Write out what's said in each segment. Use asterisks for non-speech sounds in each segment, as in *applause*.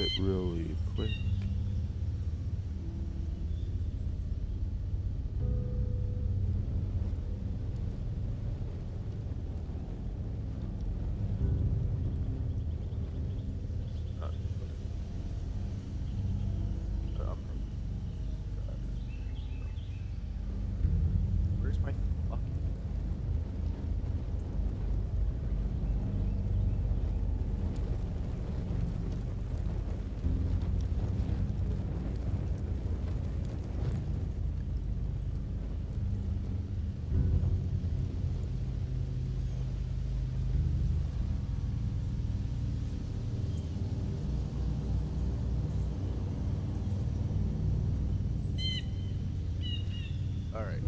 it really quick. Where's my fucking Alright.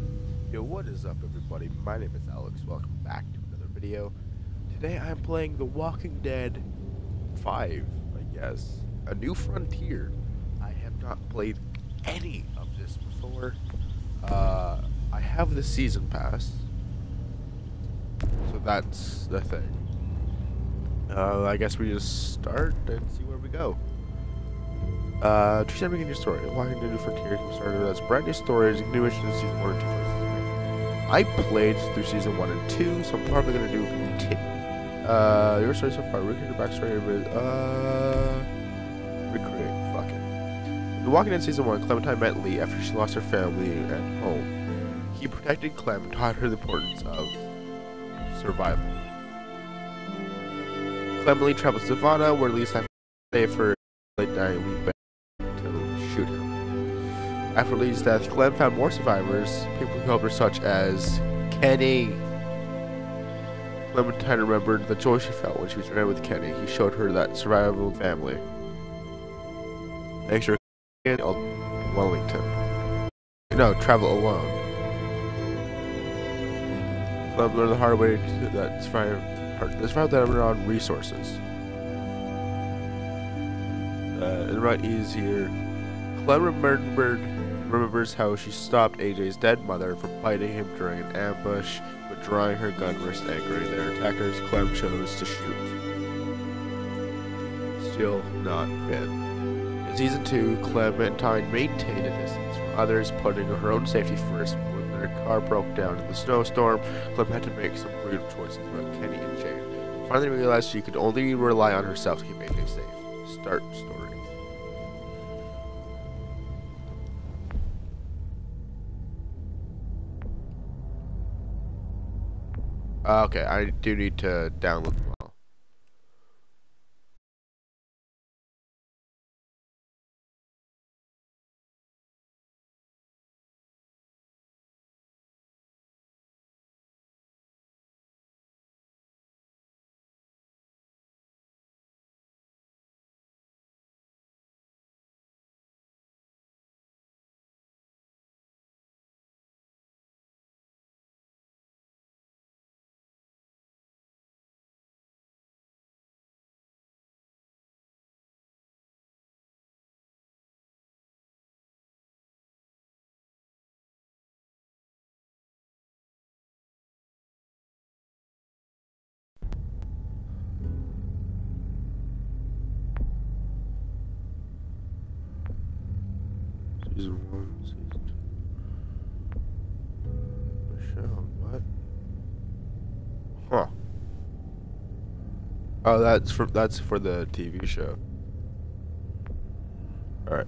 Yo, what is up everybody? My name is Alex. Welcome back to another video. Today I'm playing The Walking Dead 5, I guess. A New Frontier. I have not played any of this before. Uh, I have the Season Pass. So that's the thing. Uh, I guess we just start and see where we go. Uh, Trisha begin your story. Walking to New Frontier started as brand new stories, continuation of season 1 and 2 first. I played through season 1 and 2, so I'm probably to do. Uh, your story so far, recreate your backstory uh, recreate, fuck it. In Walking Dead season 1, Clementine met Lee after she lost her family and home. He protected Clem and taught her the importance of survival. Clem Lee travels to Savannah, where Lee's life for late night Lee. After Lee's death, Clem found more survivors, people who helped her such as Kenny. Clementine remembered the joy she felt when she was reunited with Kenny. He showed her that survival family. Thanks for Wellington. No, travel alone. Clem learned the hard way to that to survive that on resources. Uh, and right easier. Clem remembered remembers how she stopped AJ's dead mother from biting him during an ambush, but drawing her gun risked angering their attackers. Clem chose to shoot. Still not hit. In season two, Clementine maintained a distance from others, putting her own safety first. When their car broke down in the snowstorm, Clem had to make some brutal choices about Kenny and Jane. Finally realized she could only rely on herself to keep AJ safe. Start story. Uh, okay, I do need to download Season one, season two. Michelle, what? Huh. Oh, that's for that's for the TV show. All right.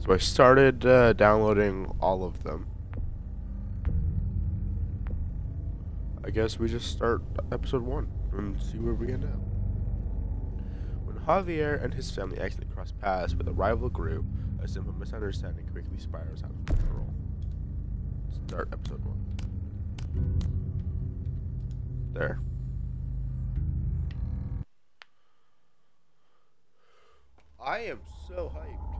So I started uh, downloading all of them. I guess we just start episode one and see where we end up. When Javier and his family accidentally cross paths with a rival group, a simple misunderstanding quickly spirals out of control. Start episode one. There. I am so hyped.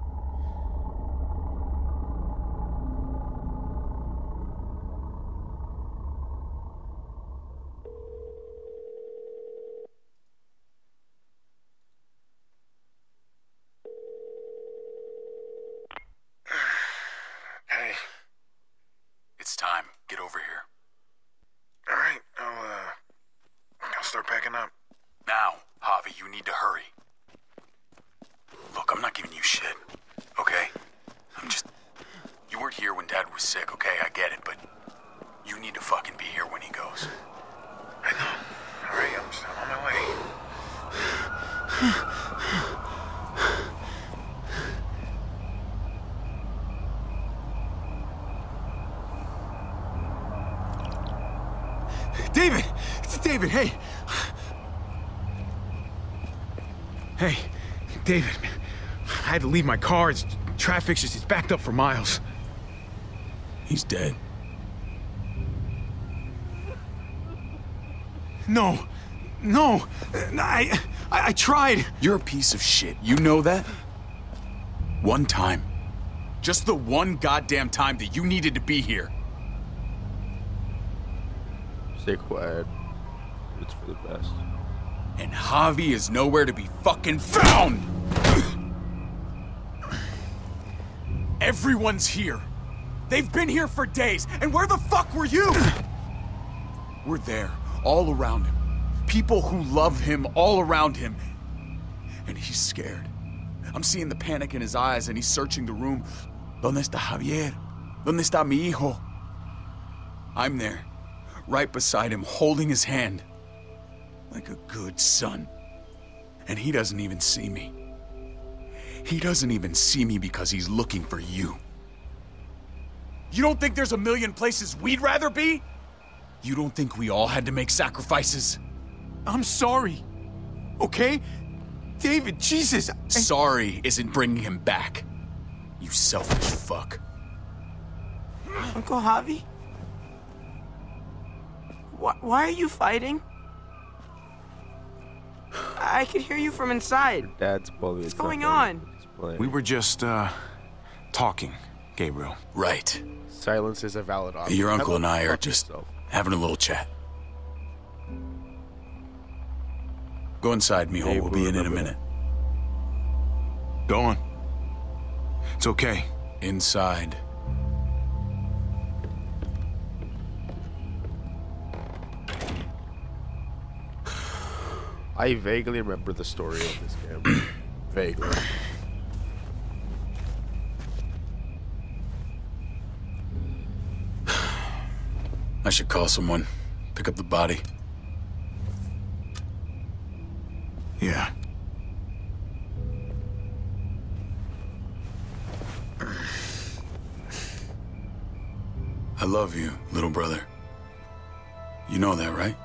Hey, It's time. Get over here. all right, I'll uh, I'll start packing up. Now, Javi, you need to hurry. David! David, hey! Hey, David, I had to leave my car. It's, traffic's just, it's backed up for miles. He's dead. No, no, I, I, I tried. You're a piece of shit. You know that? One time. Just the one goddamn time that you needed to be here. Stay quiet. It's for the best. And Javi is nowhere to be fucking found! Everyone's here. They've been here for days, and where the fuck were you? *clears throat* We're there, all around him. People who love him all around him. And he's scared. I'm seeing the panic in his eyes, and he's searching the room. ¿Dónde está Javier? ¿Dónde está mi hijo? I'm there, right beside him, holding his hand. Like a good son. And he doesn't even see me. He doesn't even see me because he's looking for you. You don't think there's a million places we'd rather be? You don't think we all had to make sacrifices? I'm sorry. Okay? David, Jesus. I- Sorry isn't bringing him back. You selfish fuck. Uncle Javi? Why, why are you fighting? I could hear you from inside. Dad's bully. What's going on? We were just, uh, talking, Gabriel. Right. Silence is a valid option. Your uncle and I are just yourself? having a little chat. Go inside, mijo. Hey, we'll we'll be in in a minute. Go on. It's okay. Inside. I vaguely remember the story of this game. *clears throat* vaguely. I should call someone. Pick up the body. Yeah. I love you, little brother. You know that, right?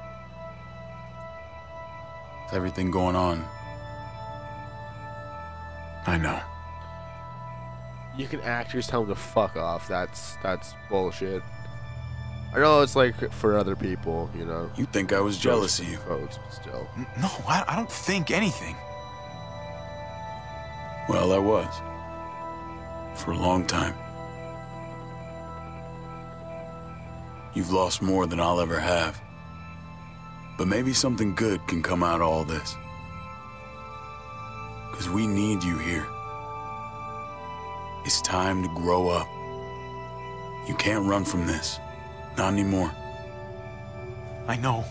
With everything going on, I know. You can actually just tell him to fuck off. That's that's bullshit. I know it's like for other people, you know. you think I was jealous of you. folks, still. No, I, I don't think anything. Well, I was. For a long time. You've lost more than I'll ever have. But maybe something good can come out of all this. Because we need you here. It's time to grow up. You can't run from this. Not anymore. I know.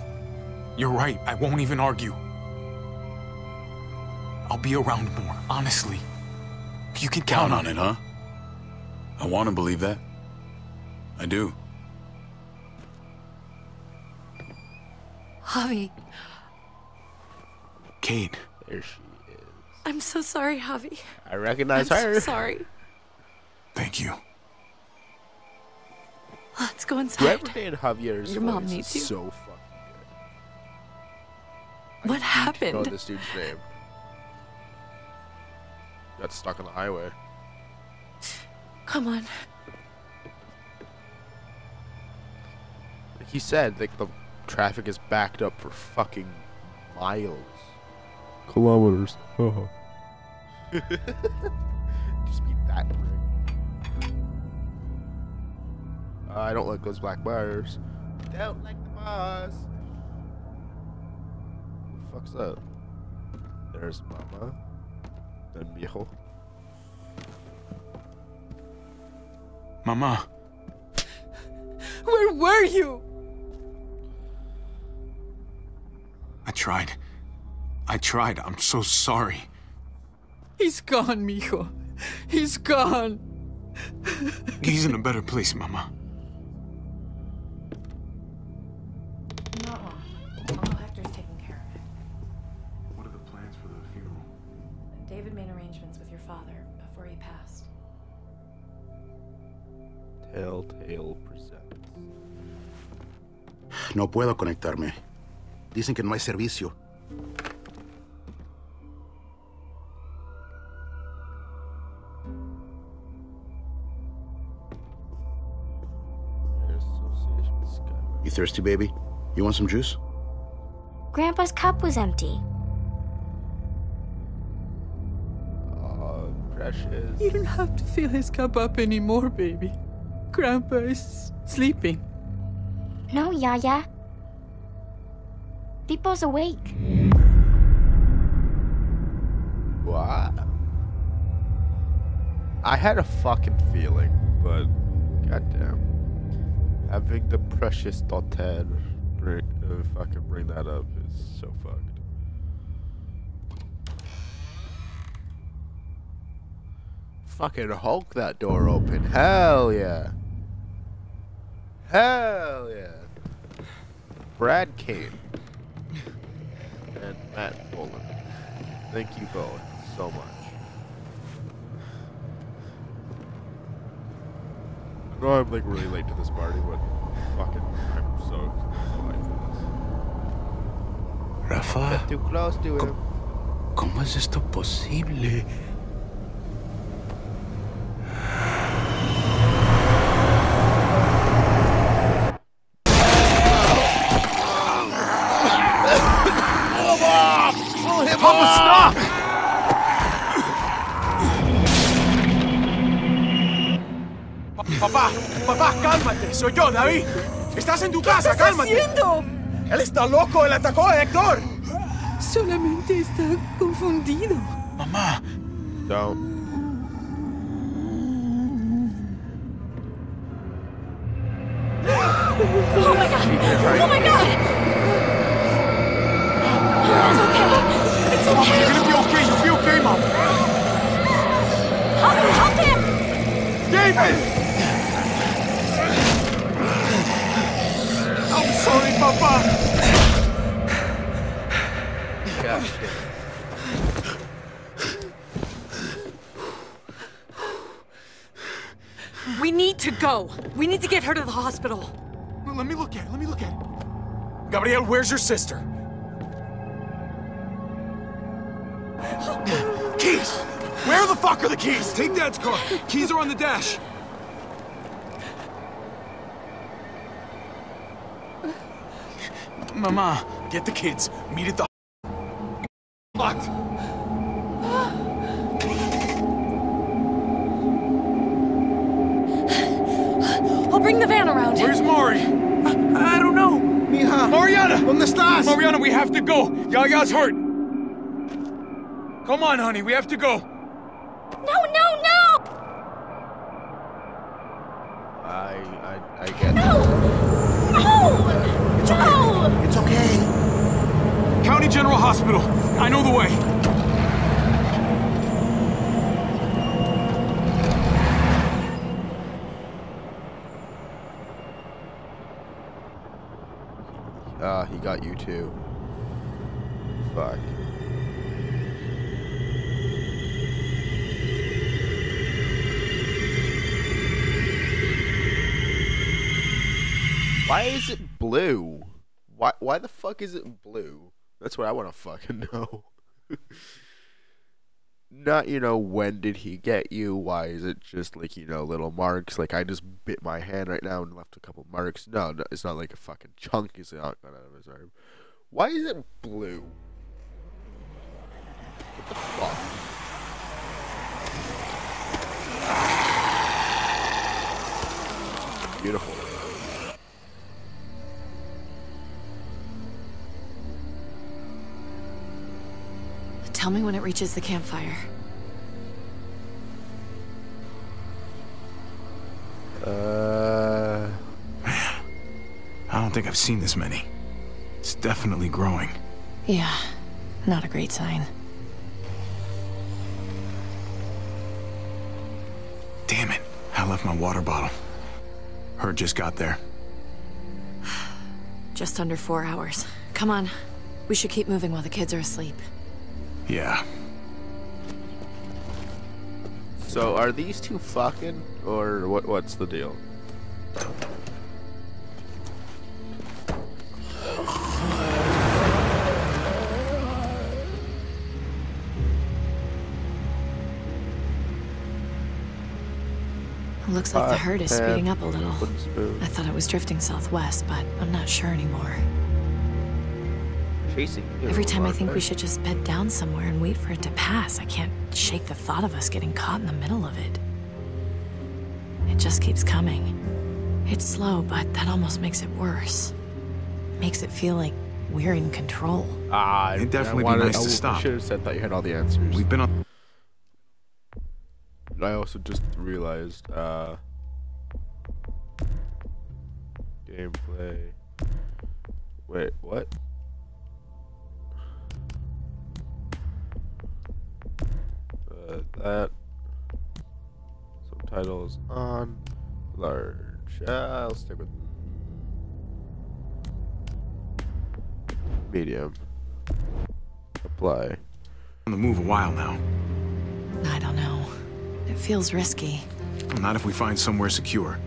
You're right. I won't even argue. I'll be around more, honestly. You can Count on it, huh? I want to believe that. I do. Javi, Kate, There she is. I'm so sorry, Javi. I recognize I'm her. so sorry. thank you. Let's go inside. Whoever did Javier's Your mom needs is you. so fucking good. What I know this dude's name. Got stuck on the highway. Come on. Like he said, like the traffic is backed up for fucking miles. Kilometers. *laughs* *laughs* Just be that prick. I don't like those black bars. Don't like the bars. Who fucks up? There's Mama. Then Mijo. Mama, Where were you? I tried. I tried. I'm so sorry. He's gone, mijo. He's gone. He's in a better place, Mama. No puedo conectarme. Dicen que no hay servicio. Association with Skyway. You thirsty, baby? You want some juice? Grandpa's cup was empty. Oh, precious. You don't have to fill his cup up anymore, baby. Grandpa is sleeping. No, Yaya. People's awake. What? I had a fucking feeling, but goddamn, having the precious daughter bring, uh, fucking bring that up is so fucked. Fucking Hulk that door open. Hell yeah. Hell yeah. Brad Kane Matt Boland. Thank you both so much. I know I'm like really late to this party, but fucking, I'm so alive for Rafa, this. Too close to him. ¿cómo es esto posible? Soy yo, David. Estás en tu casa, cálmate. haciendo? Él está loco. Él atacó a Héctor. Solamente está confundido. Mamá, Don't. Need to get her to the hospital. Let me look at it. Let me look at it. Gabriel, where's your sister? *gasps* keys! Where the fuck are the keys? Take Dad's car. Keys are on the dash. Mama, get the kids. Meet at the locked. I'll bring the van around. Where's Mari? I don't know. Mija. Mariana! ¿Dónde estás? Mariana, we have to go. Yaga's hurt. Come on, honey, we have to go. No, no, no! I, I, I get No! No! No! It's okay. County General Hospital. I know the way. Uh, he got you too. Fuck. Why is it blue? Why why the fuck is it blue? That's what I want to fucking *laughs* know. Not, you know, when did he get you? Why is it just like, you know, little marks? Like I just bit my hand right now and left a couple marks. No, no it's not like a fucking chunk is out of his arm. Why is it blue? What the fuck? Beautiful. Tell me when it reaches the campfire. Uh, I don't think I've seen this many. It's definitely growing. Yeah, not a great sign. Damn it. I left my water bottle. Herd just got there. *sighs* Just under four hours. Come on. We should keep moving while the kids are asleep. Yeah. so are these two fucking or what? What's the deal? Looks like the Hot herd is speeding up a little. I thought it was drifting southwest, but I'm not sure anymore. Chasing. Every time I think we should just bed down somewhere and wait for it to pass, I can't shake the thought of us getting caught in the middle of it. It just keeps coming. It's slow, but that almost makes it worse. Makes it feel like we're in control. Ah, It'd definitely be nice to w- stop. should have said that you had all the answers. We've been on. I also just realized, uh, gameplay. Wait, what? Uh, that subtitles on large. I'll stick with medium. Apply. on the move a while now. I don't know. It feels risky. Well, not if we find somewhere secure.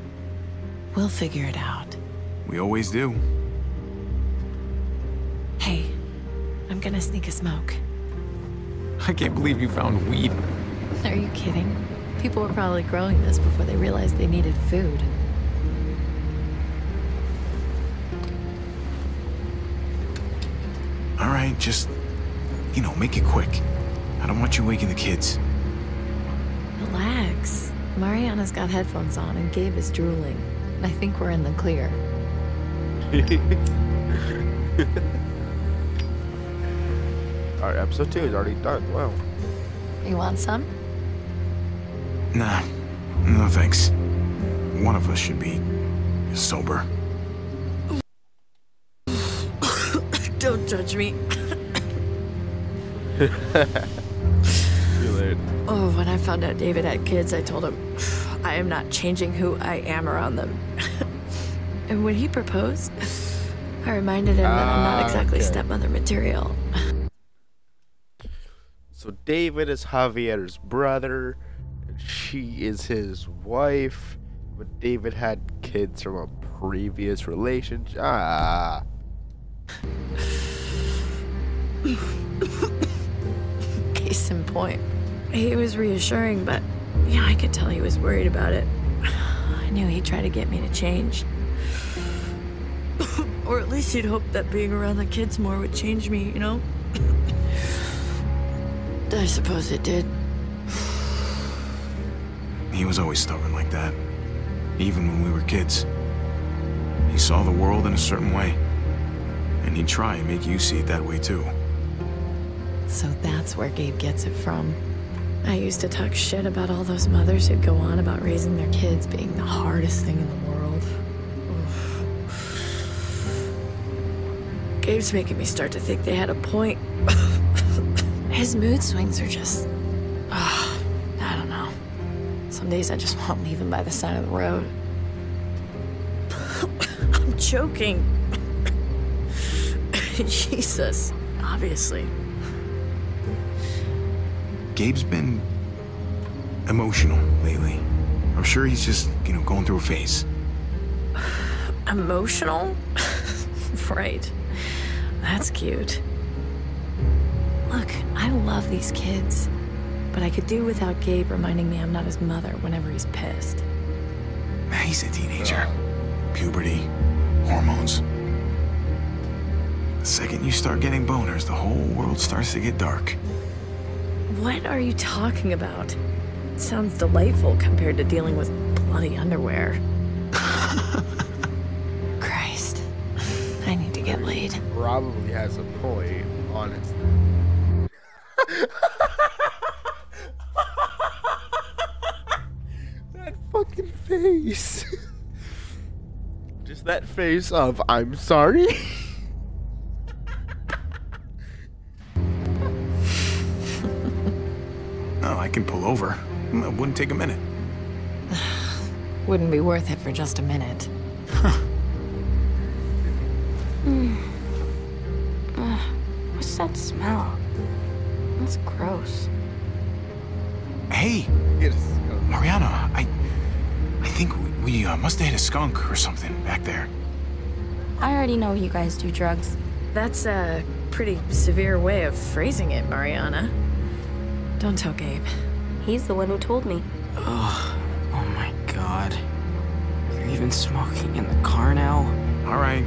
We'll figure it out. We always do. Hey, I'm gonna sneak a smoke. I can't believe you found weed. Are you kidding? People were probably growing this before they realized they needed food. All right, just, you know, make it quick. I don't want you waking the kids. Relax. Mariana's got headphones on and Gabe is drooling. I think we're in the clear. *laughs* Alright, episode two is already done. Wow. You want some? Nah, no thanks. One of us should be sober. *coughs* Don't judge me. *laughs* Oh, when I found out David had kids, I told him, I am not changing who I am around them. *laughs* and when he proposed, I reminded him that I'm not Ah, exactly okay. stepmother material. So David is Javier's brother, and she is his wife. But David had kids from a previous relationship. Ah. *laughs* Case in point. He was reassuring, but yeah, I could tell he was worried about it. I knew he'd try to get me to change. or at least he'd hope that being around the kids more would change me, you know? I suppose it did. He was always stubborn like that. Even when we were kids. He saw the world in a certain way. And he'd try and make you see it that way too. So that's where Gabe gets it from. I used to talk shit about all those mothers who'd go on about raising their kids being the hardest thing in the world. Oof. Gabe's making me start to think they had a point. *laughs* His mood swings are just. ah, I don't know. Some days I just want to leave him by the side of the road. *coughs* I'm joking. *laughs* Jesus. Obviously. Gabe's been emotional lately. I'm sure he's just, you know, going through a phase. *sighs* Emotional? *laughs* right. That's cute. Look, I love these kids, but I could do without Gabe reminding me I'm not his mother whenever he's pissed. He's a teenager. Puberty, hormones. The second you start getting boners, the whole world starts to get dark. What are you talking about? It sounds delightful compared to dealing with bloody underwear. *laughs* Christ. I need to get laid. Probably has a point, honestly. *laughs* that fucking face. *laughs* Just that face of I'm sorry. I can pull over. It wouldn't take a minute. *sighs* Wouldn't be worth it for just a minute. Ugh, what's that smell? That's gross. Hey, Mariana, I, I think we, we uh, must have hit a skunk or something back there. I already know you guys do drugs. That's a pretty severe way of phrasing it, Mariana. Don't tell Gabe. He's the one who told me. Oh my god. You're even smoking in the car now? All right.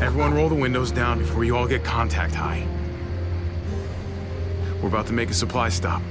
Everyone roll the windows down before you all get contact high. We're about to make a supply stop.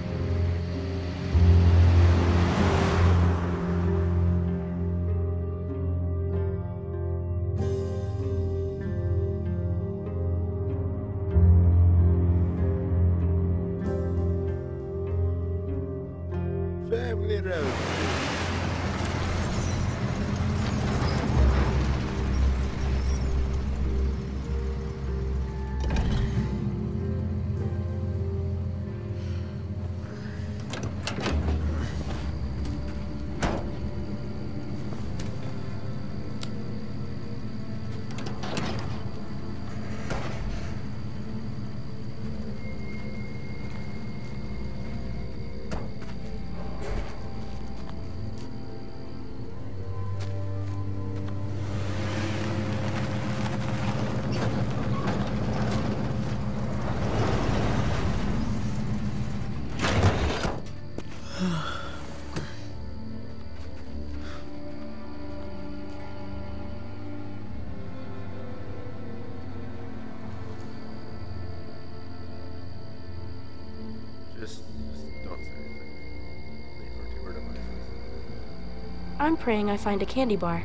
I'm praying I find a candy bar.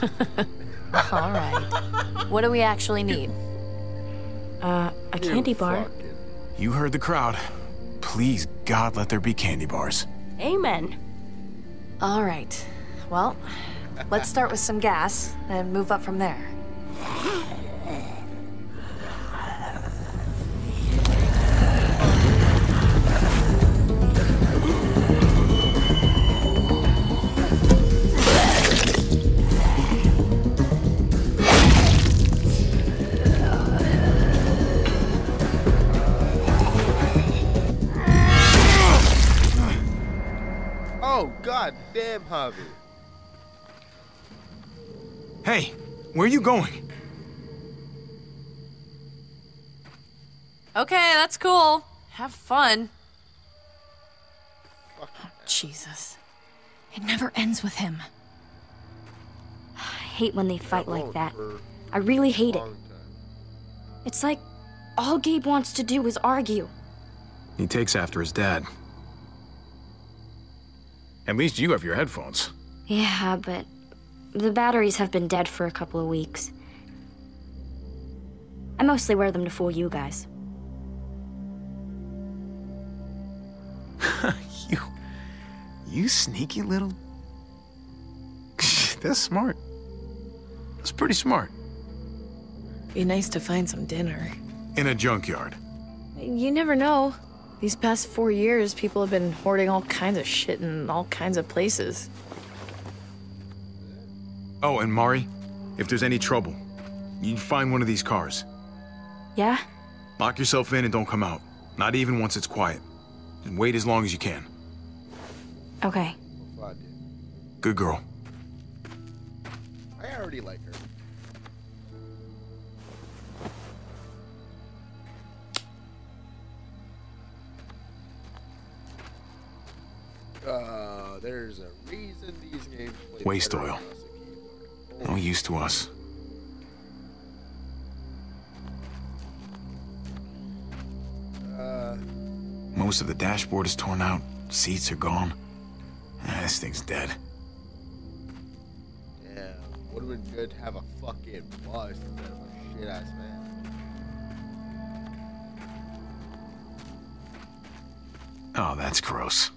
*laughs* All right. What do we actually need? Uh, a You candy bar. fucking- You heard the crowd. Please, God, let there be candy bars. Amen. All right. Well, let's start with some gas and move up from there. God Javi. Hey, where are you going? Okay, that's cool. Have fun. Oh, Jesus. It never ends with him. I hate when they fight like that. I really hate it. time. It's like all Gabe wants to do is argue. He takes after his dad. At least you have your headphones. Yeah, but the batteries have been dead for a couple of weeks. I mostly wear them to fool you guys. *laughs* you. You sneaky little. *laughs* That's smart. That's pretty smart. Be nice to find some dinner. In a junkyard. You never know. These past four years, people have been hoarding all kinds of shit in all kinds of places. Oh, and Mari, if there's any trouble, you find one of these cars. Yeah? Lock yourself in and don't come out. Not even once it's quiet. And wait as long as you can. Okay. Good girl. I already like her. Uh, there's a reason these games Waste oil. on us a keyboard. No use to us. Uh, Most of the dashboard is torn out. Seats are gone. Ah, this thing's dead. Yeah, Would have been good to have a fucking bus instead of a shit ass van. Oh, that's gross.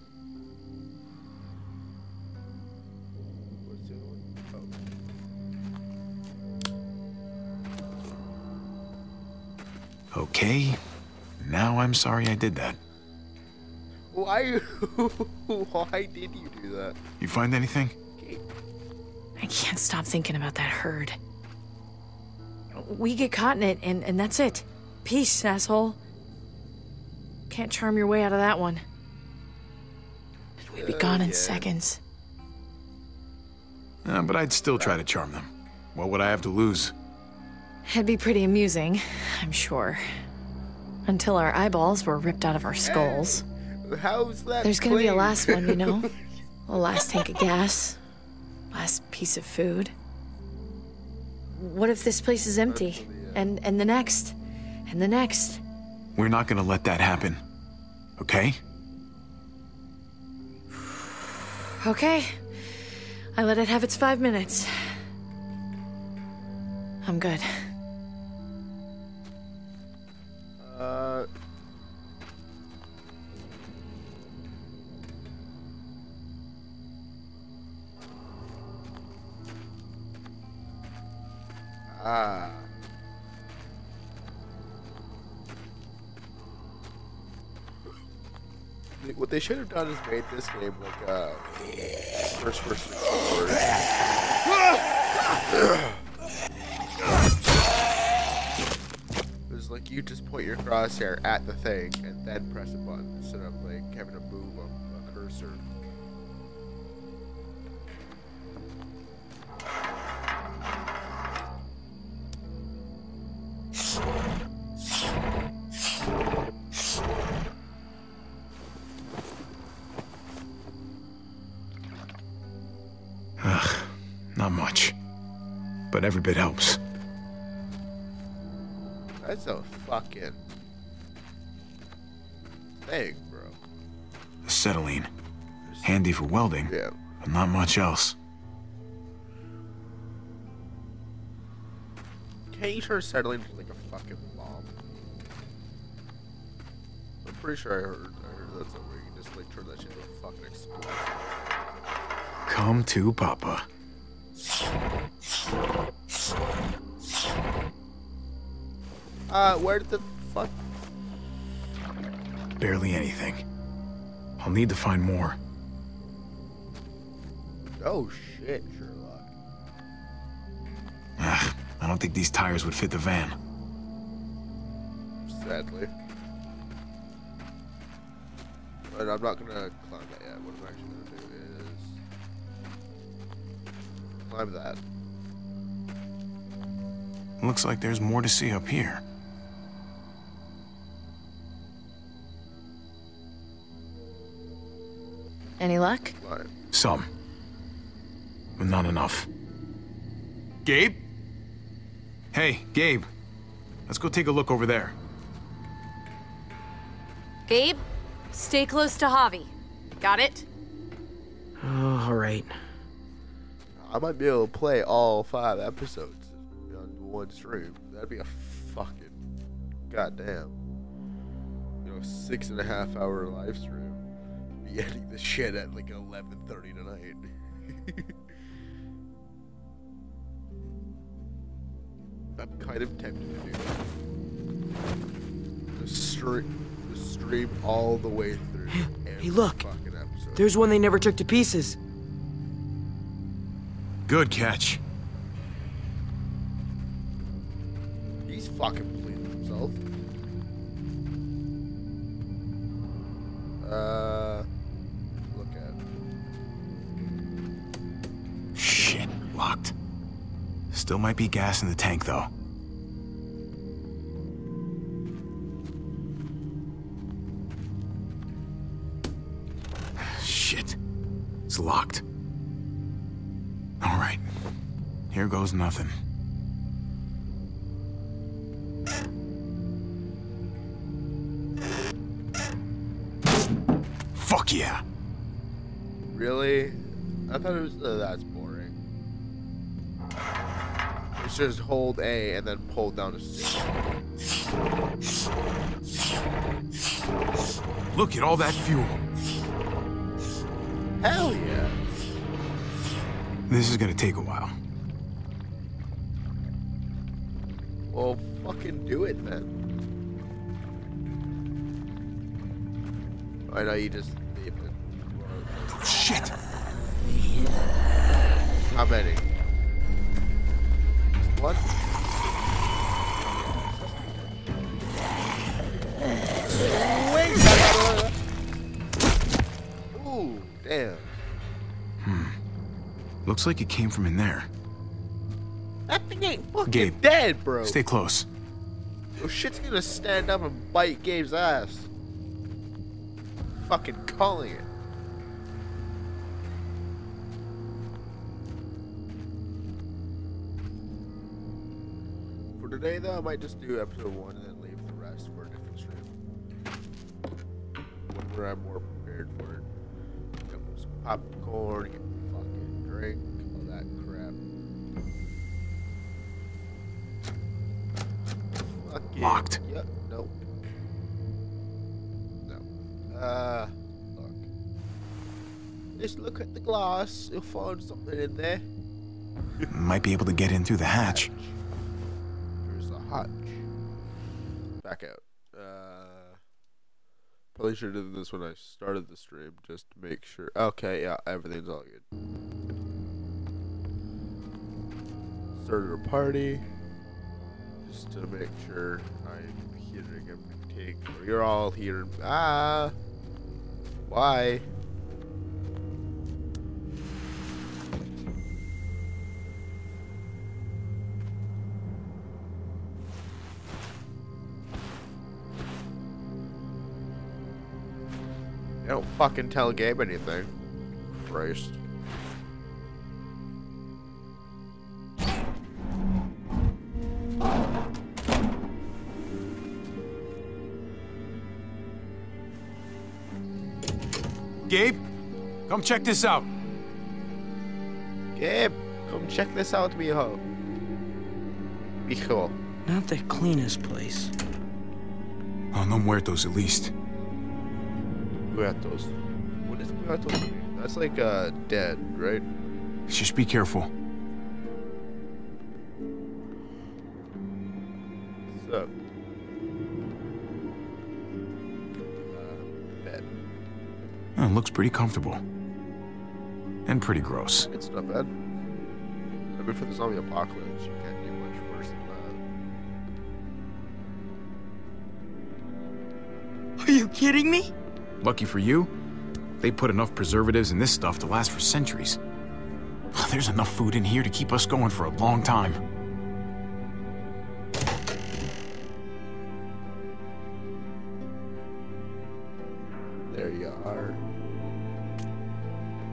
Okay. Now I'm sorry I did that. Why? *laughs* Why did you do that? You find anything? I can't stop thinking about that herd. We get caught in it, and, and that's it. Peace, asshole. Can't charm your way out of that one. We'd be Uh, gone in yeah. seconds. Uh, but I'd still try to charm them. What would I have to lose? It'd be pretty amusing, I'm sure. Until our eyeballs were ripped out of our skulls. How's that? There's gonna be a last one, you know? *laughs* A last tank of gas. last piece of food. What if this place is empty? And and the next? And the next? We're not gonna let that happen. Okay? Okay. I let it have its five minutes. I'm good. They- should have done is made this game like a first person explorer. It's like you just point your crosshair at the thing and then press a button instead of like having to move a, a cursor. But every bit helps. That's a fucking thing, bro. Acetylene. Handy for welding, Yeah. but not much else. Can't you turn acetylene into like a fucking bomb? I'm pretty sure I heard, I heard that's somewhere you can just like turn that shit into a fucking explosive. Come to Papa. Uh, where did the fuck? Barely anything. I'll need to find more. Oh shit, Sherlock. Ugh, I don't think these tires would fit the van. Sadly. But I'm not gonna climb that yet. What I'm actually gonna do is climb that. Looks like there's more to see up here. Any luck? Some. But not enough. Gabe? Hey, Gabe. Let's go take a look over there. Gabe, stay close to Javi. Got it? Oh, all right. I might be able to play all five episodes on one stream. That'd be a fucking goddamn, you know, six and a half hour live stream. Be editing the shit at like eleven thirty tonight. *laughs* I'm kind of tempted to do that. Just stream, just stream all the way through. Hey, look. There's one they never took to pieces. Good catch. Locked. Still might be gas in the tank, though. Shit. It's locked. All right. Here goes nothing. Fuck yeah. Really? I thought it was. Uh, that's just hold A and then pull down a stick. Look at all that fuel. Hell yeah. This is gonna take a while. Well, fucking do it then. I know you just leave it. Shit. How many? Just one? Wait! Ooh, damn. Hmm. Looks like it came from in there. That thing ain't fucking Gabe, dead, bro. Stay close. Oh, shit's gonna stand up and bite Gabe's ass. Fucking calling it. Today, though, I might just do episode one and then leave the rest for a different stream. Where I'm more prepared for it. Get some popcorn, get a fucking drink, all that crap. Fucking, Locked. Yep, nope. No. Uh, look. Just look at the glass, you'll find something in there. Might be able to get in through the hatch. There's Out. Uh, probably should have done this when I started the stream, just to make sure. Okay, yeah, everything's all good. Started a party, just to make sure I'm hearing everything. You're all here. Ah, why? Fucking tell Gabe anything. Christ. Gabe, come check this out. Gabe, come check this out, mijo. Mijo. Not the cleanest place. Oh, no muertos at least. Muertos. What is muertos mean? That's like uh dead, right? Just be careful. So. Uh, bed. Oh, it looks pretty comfortable. And pretty gross. It's not bad. I mean, for the zombie apocalypse, you can't do much worse than that. Are you kidding me? Lucky for you, they put enough preservatives in this stuff to last for centuries. *sighs* There's enough food in here to keep us going for a long time. There you are.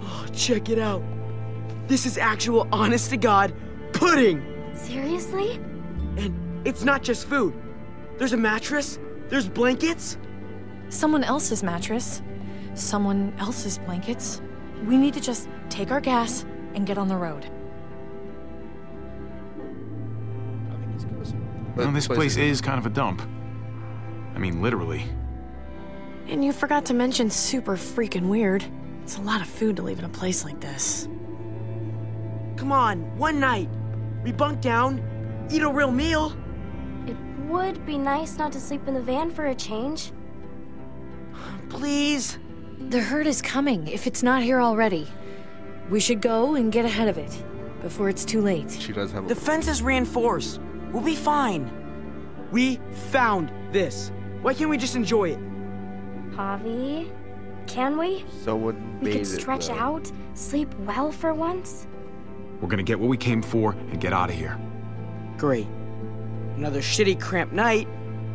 Oh, *gasps* check it out. This is actual honest to God pudding. Seriously? And it's not just food. There's a mattress, there's blankets. Someone else's mattress, someone else's blankets. We need to just take our gas and get on the road. I think it's cozy. This place is kind of a dump. I mean, literally. And you forgot to mention super freaking weird. It's a lot of food to leave in a place like this. Come on, one night. We bunk down, eat a real meal. It would be nice not to sleep in the van for a change. Please. The herd is coming, if it's not here already. We should go and get ahead of it before it's too late. She does have a The fence is reinforced. We'll be fine. We found this. Why can't we just enjoy it? Javi, can we? Someone We made can it, stretch though. out, sleep well for once. We're gonna get what we came for and get out of here. Great. Another shitty cramped night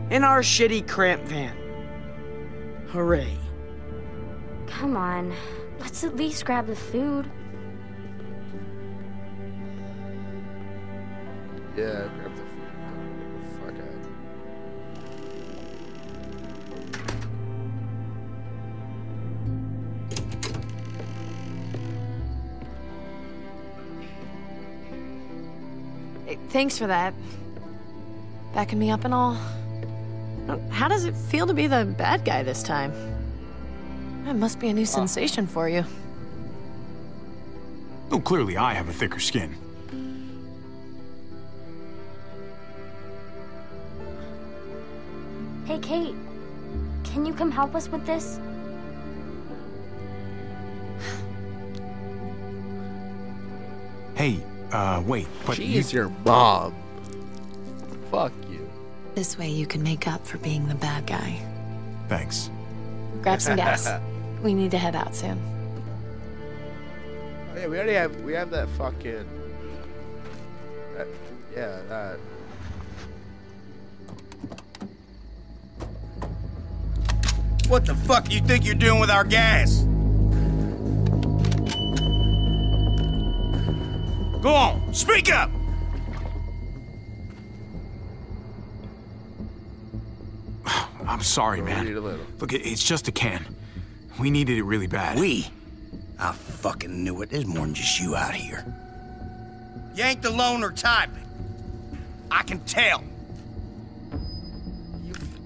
in our shitty cramped van. Hooray. Come on, let's at least grab the food. Yeah, grab the food. Oh, fuck out. Hey, Thanks for that. Backing me up and all. Uh, How does it feel to be the bad guy this time? That must be a new sensation for you. Oh, clearly I have a thicker skin. Hey, Kate, can you come help us with this? Hey, uh, wait, but you... She's your mom. Fuck you. This way you can make up for being the bad guy. Thanks. Grab some gas. *laughs* we need to head out soon. Oh, yeah, we already have we have that fucking. That, yeah, that. What the fuck do you think you're doing with our gas? Go on, speak up! I'm sorry, We'll man. need a little. Look, it's just a can. We needed it really bad. We? I fucking knew it. There's more than just you out here. You ain't the loner type. I can tell.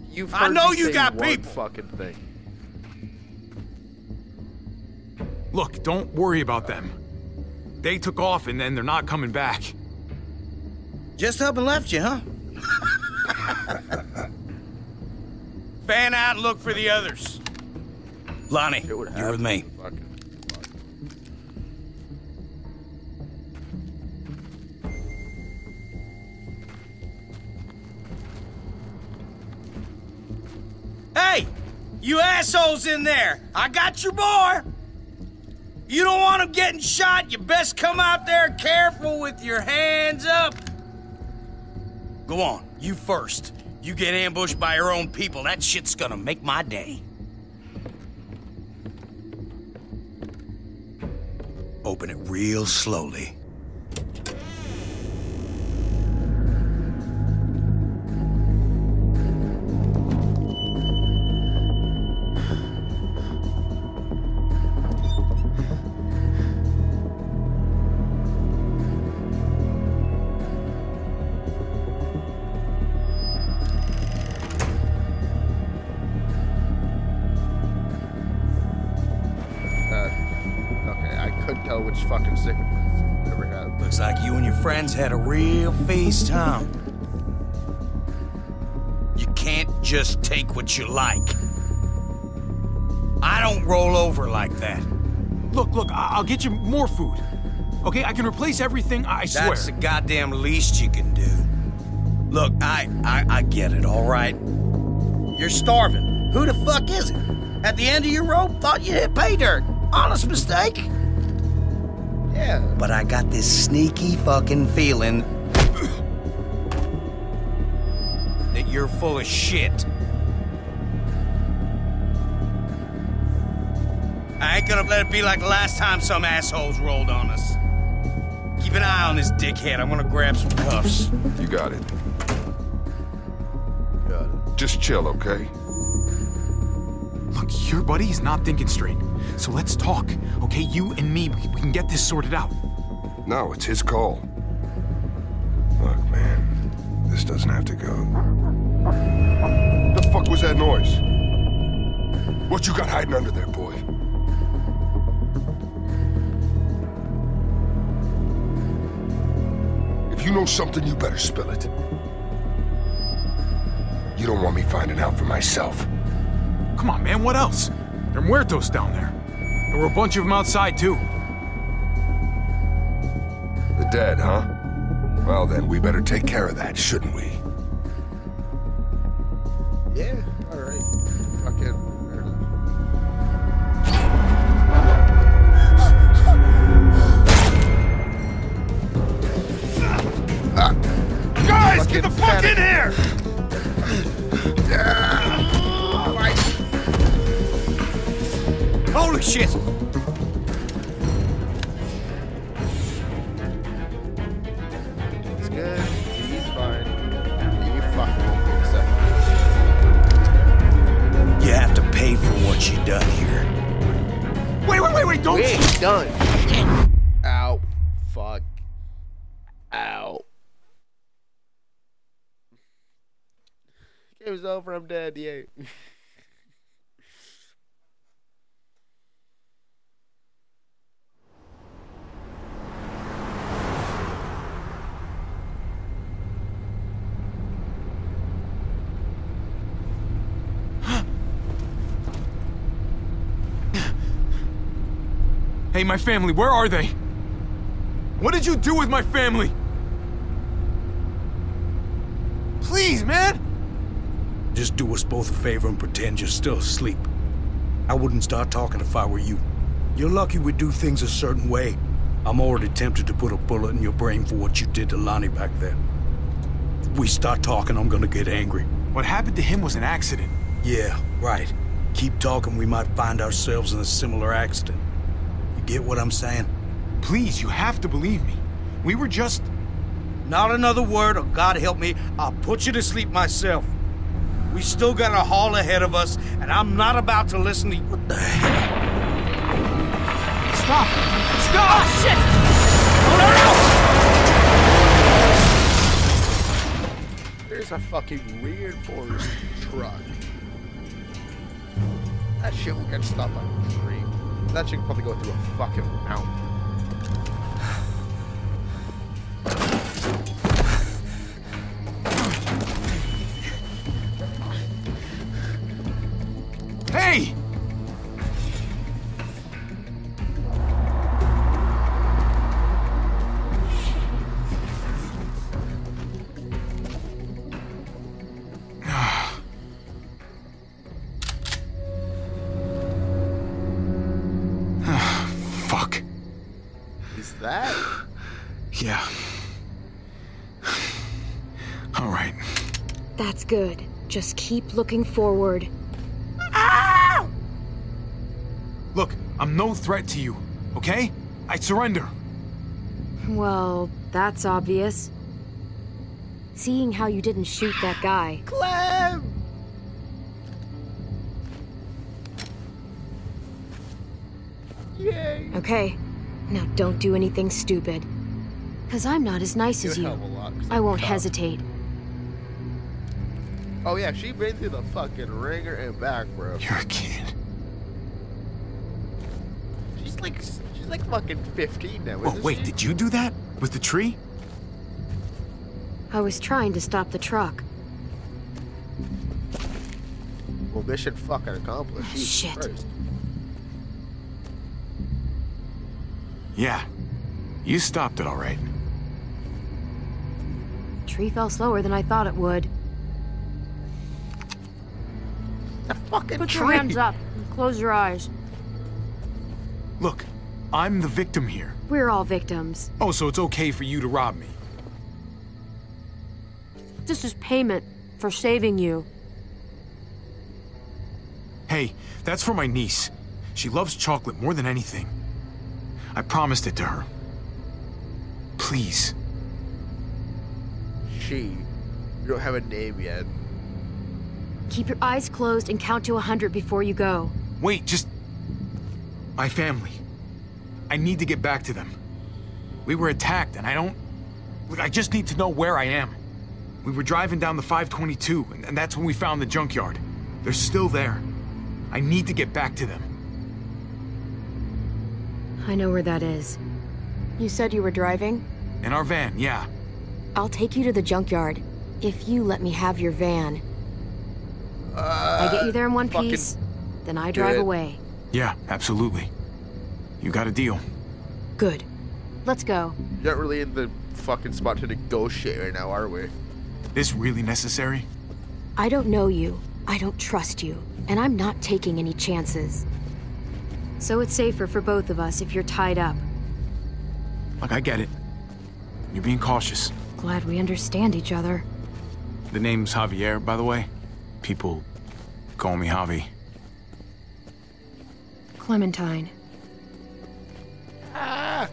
You've I heard know you say got one people. fucking thing. Look, don't worry about them. They took off and then they're not coming back. Just up and left you, huh? *laughs* Fan out and look for the others. Lonnie, you're with me. Hey, you assholes in there! I got your boy! You don't want him getting shot, you best come out there careful with your hands up. Go on, you first. You get ambushed by your own people, that shit's gonna make my day. Open it real slowly. Real feast, huh? You can't just take what you like. I don't roll over like that. Look, look, I- I'll get you more food. Okay, I can replace everything, I swear. That's the goddamn least you can do. Look, I, I, I get it, all right? You're starving. Who the fuck is it? At the end of your rope, thought you hit pay dirt. Honest mistake. Yeah. But I got this sneaky fucking feeling you're full of shit. I ain't gonna let it be like the last time some assholes rolled on us. Keep an eye on this dickhead. I'm gonna grab some cuffs. You got it. Got it. Just chill, okay? Look, your buddy's not thinking straight. So let's talk, okay? You and me, we we can get this sorted out. No, it's his call. Look, man, this doesn't have to go. The fuck was that noise? What you got hiding under there, boy? If you know something, you better spill it. You don't want me finding out for myself. Come on, man, what else? There are muertos down there. There were a bunch of them outside, too. The dead, huh? Well, then, we better take care of that, shouldn't we? Yeah, alright. Fucking. there it is. Guys, get the fuck in here! Holy shit! Done here. Wait, wait, wait, wait, don't We ain't done. Ow. Fuck. Ow. Game's over. I'm dead. Yay. *laughs* Hey, my family, where are they? What did you do with my family? Please, man! Just do us both a favor and pretend you're still asleep. I wouldn't start talking if I were you. You're lucky we do things a certain way. I'm already tempted to put a bullet in your brain for what you did to Lonnie back then. If we start talking, I'm gonna get angry. What happened to him was an accident. Yeah, right. Keep talking, we might find ourselves in a similar accident. You get what I'm saying? Please, you have to believe me. We were just. Not another word, or God help me, I'll put you to sleep myself. We still got a haul ahead of us, and I'm not about to listen to you. What the hell? Stop! Stop! Oh, shit! Oh, no, no! There's a fucking reinforced truck. That shit will get stopped by a tree. That should probably go through a fucking mountain. Keep looking forward. Ah! Look, I'm no threat to you, okay? I surrender. Well, that's obvious. Seeing how you didn't shoot that guy. Clem! Yay! Okay, now don't do anything stupid. Because I'm not as nice You as you. a lot, 'cause I won't tough. hesitate. Oh yeah, she been through the fucking ringer and back, bro. You're a kid. She's like, she's like fucking 15 now. Oh, wait, she? did you do that? With the tree? I was trying to stop the truck. Well, mission fucking accomplished. Oh, Jesus Shit. Christ. Yeah. You stopped it all right. Tree fell slower than I thought it would. Fucking Put tree. your hands up and close your eyes. Look, I'm the victim here. We're all victims. Oh, so it's okay for you to rob me. This is payment for saving you. Hey, that's for my niece. She loves chocolate more than anything. I promised it to her. Please. She. You don't have a name yet. Keep your eyes closed and count to a hundred before you go. Wait, just. My family. I need to get back to them. We were attacked, and I don't. Look, I just need to know where I am. We were driving down the 522, and, and that's when we found the junkyard. They're still there. I need to get back to them. I know where that is. You said you were driving? In our van, yeah. I'll take you to the junkyard. If you let me have your van. I get you there in one uh, fucking piece, then I drive it. away. Yeah, absolutely. You got a deal. Good. Let's go. You're not really in the fucking spot to negotiate right now, are we? This really necessary? I don't know you. I don't trust you. And I'm not taking any chances. So it's safer for both of us if you're tied up. Look, I get it. You're being cautious. Glad we understand each other. The name's Javier, by the way. People call me Javi. Clementine. Ah!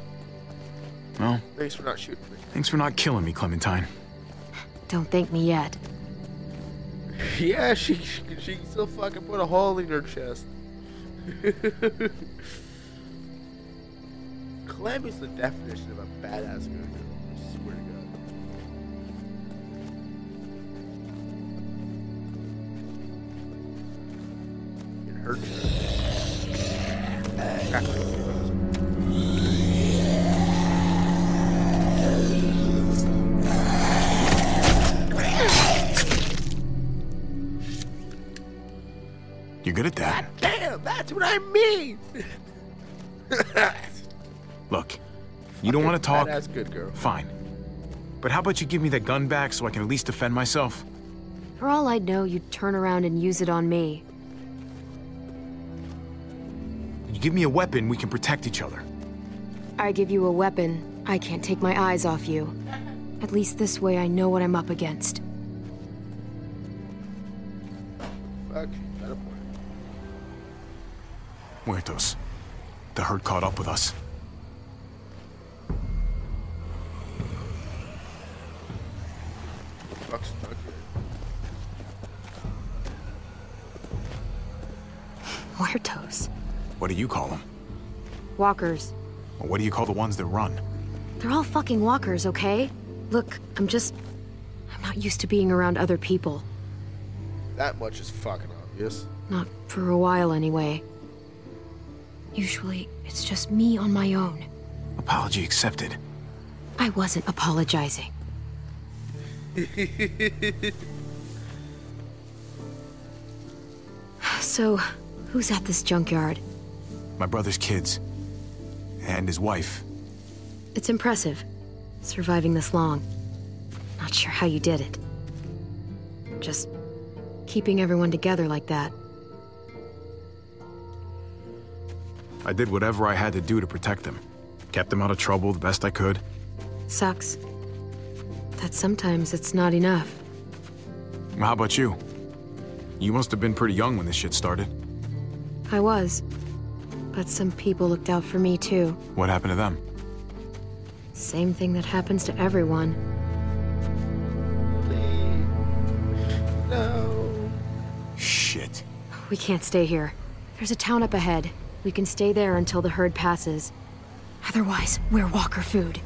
Well, Thanks for not shooting me. thanks for not killing me, Clementine. Don't thank me yet. *laughs* Yeah, she, she, she can still fucking put a hole in her chest. *laughs* Clem is the definition of a badass girl. It hurts. You're good at that. Damn, that's what I mean. *laughs* Look, you don't want to talk? That's good girl. Fine. But how about you give me that gun back so I can at least defend myself? For all I'd know, you'd turn around and use it on me. You give me a weapon, we can protect each other. I give you a weapon, I can't take my eyes off you. At least this way I know what I'm up against. Fuck, got a point. Muertos. The herd caught up with us. What do you call them? Walkers. Or what do you call the ones that run? They're all fucking walkers, okay? Look, I'm just. I'm not used to being around other people. That much is fucking obvious. Not for a while, anyway. Usually, it's just me on my own. Apology accepted. I wasn't apologizing. *laughs* so, who's at this junkyard? My brother's kids. And his wife. It's impressive, surviving this long. Not sure how you did it. Just keeping everyone together like that. I did whatever I had to do to protect them. Kept them out of trouble the best I could. Sucks. That sometimes it's not enough. How about you? You must have been pretty young when this shit started. I was. But some people looked out for me too. What happened to them? Same thing that happens to everyone. No. Shit. We can't stay here. There's a town up ahead. We can stay there until the herd passes. Otherwise, we're walker food.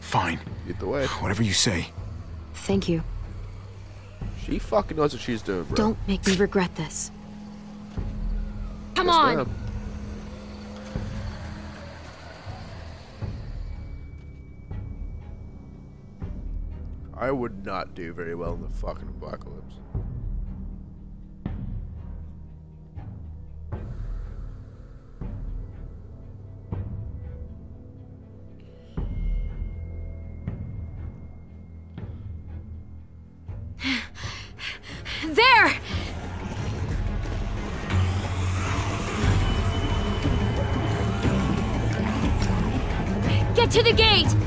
Fine. Get the way. Whatever you say. Thank you. She fucking knows what she's doing, bro. Don't make me regret this. Come Yes, on! I would not do very well in the fucking apocalypse. *sighs* There! Get to the gate!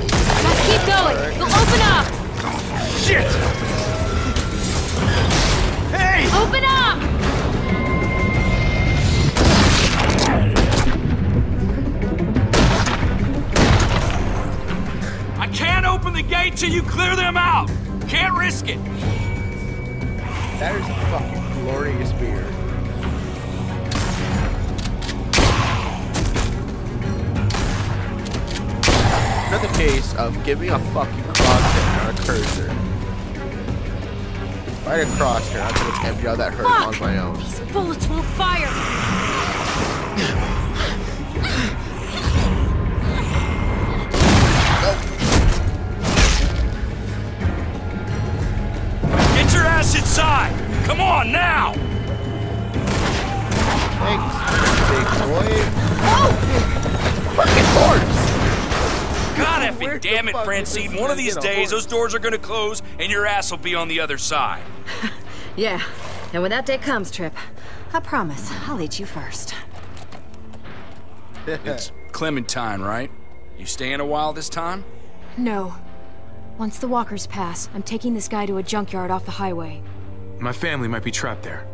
Just keep going. You'll open up. Shit! Hey! Open up! I can't open the gate till you clear them out. Can't risk it. That is a fucking glorious beer. Another case of give me a fucking crosshair or a cursor. If I had a crosshair, I could have emptied out that hurt on my own. These bullets won't fire. Get your ass inside. Come on now. Thanks, big boy. Oh! Fucking horse! God effing Where damn it, Francine. One of these days, those doors are gonna close and your ass will be on the other side. *laughs* Yeah, and when that day comes, Tripp, I promise I'll eat you first. *laughs* It's Clementine, right? You staying a while this time? No. Once the walkers pass, I'm taking this guy to a junkyard off the highway. My family might be trapped there.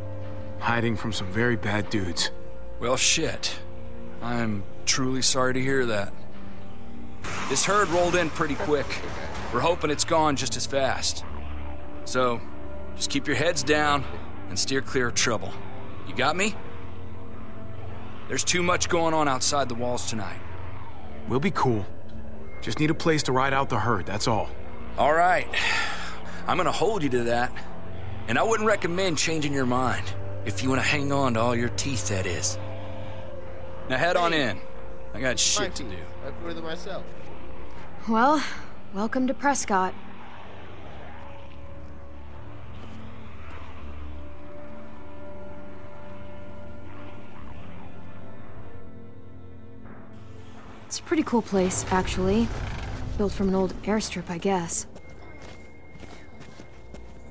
Hiding from some very bad dudes. Well, shit. I'm truly sorry to hear that. This herd rolled in pretty quick. We're hoping it's gone just as fast. So, just keep your heads down and steer clear of trouble. You got me? There's too much going on outside the walls tonight. We'll be cool. Just need a place to ride out the herd, that's all. All right. I'm gonna hold you to that. And I wouldn't recommend changing your mind. If you wanna hang on to all your teeth, that is. Now head on in. I got shit to do. Put it myself. Well, welcome to Prescott. It's a pretty cool place, actually. Built from an old airstrip, I guess.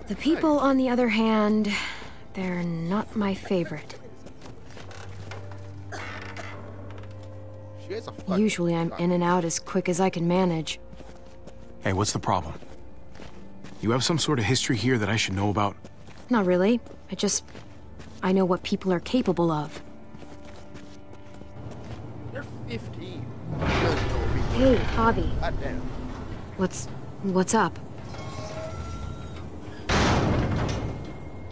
The people, on the other hand, they're not my favorite. Usually I'm in and out as quick as I can manage. Hey, what's the problem? You have some sort of history here that I should know about? Not really. I just. I know what people are capable of. You're 15. Hey, Javi. What's. what's up?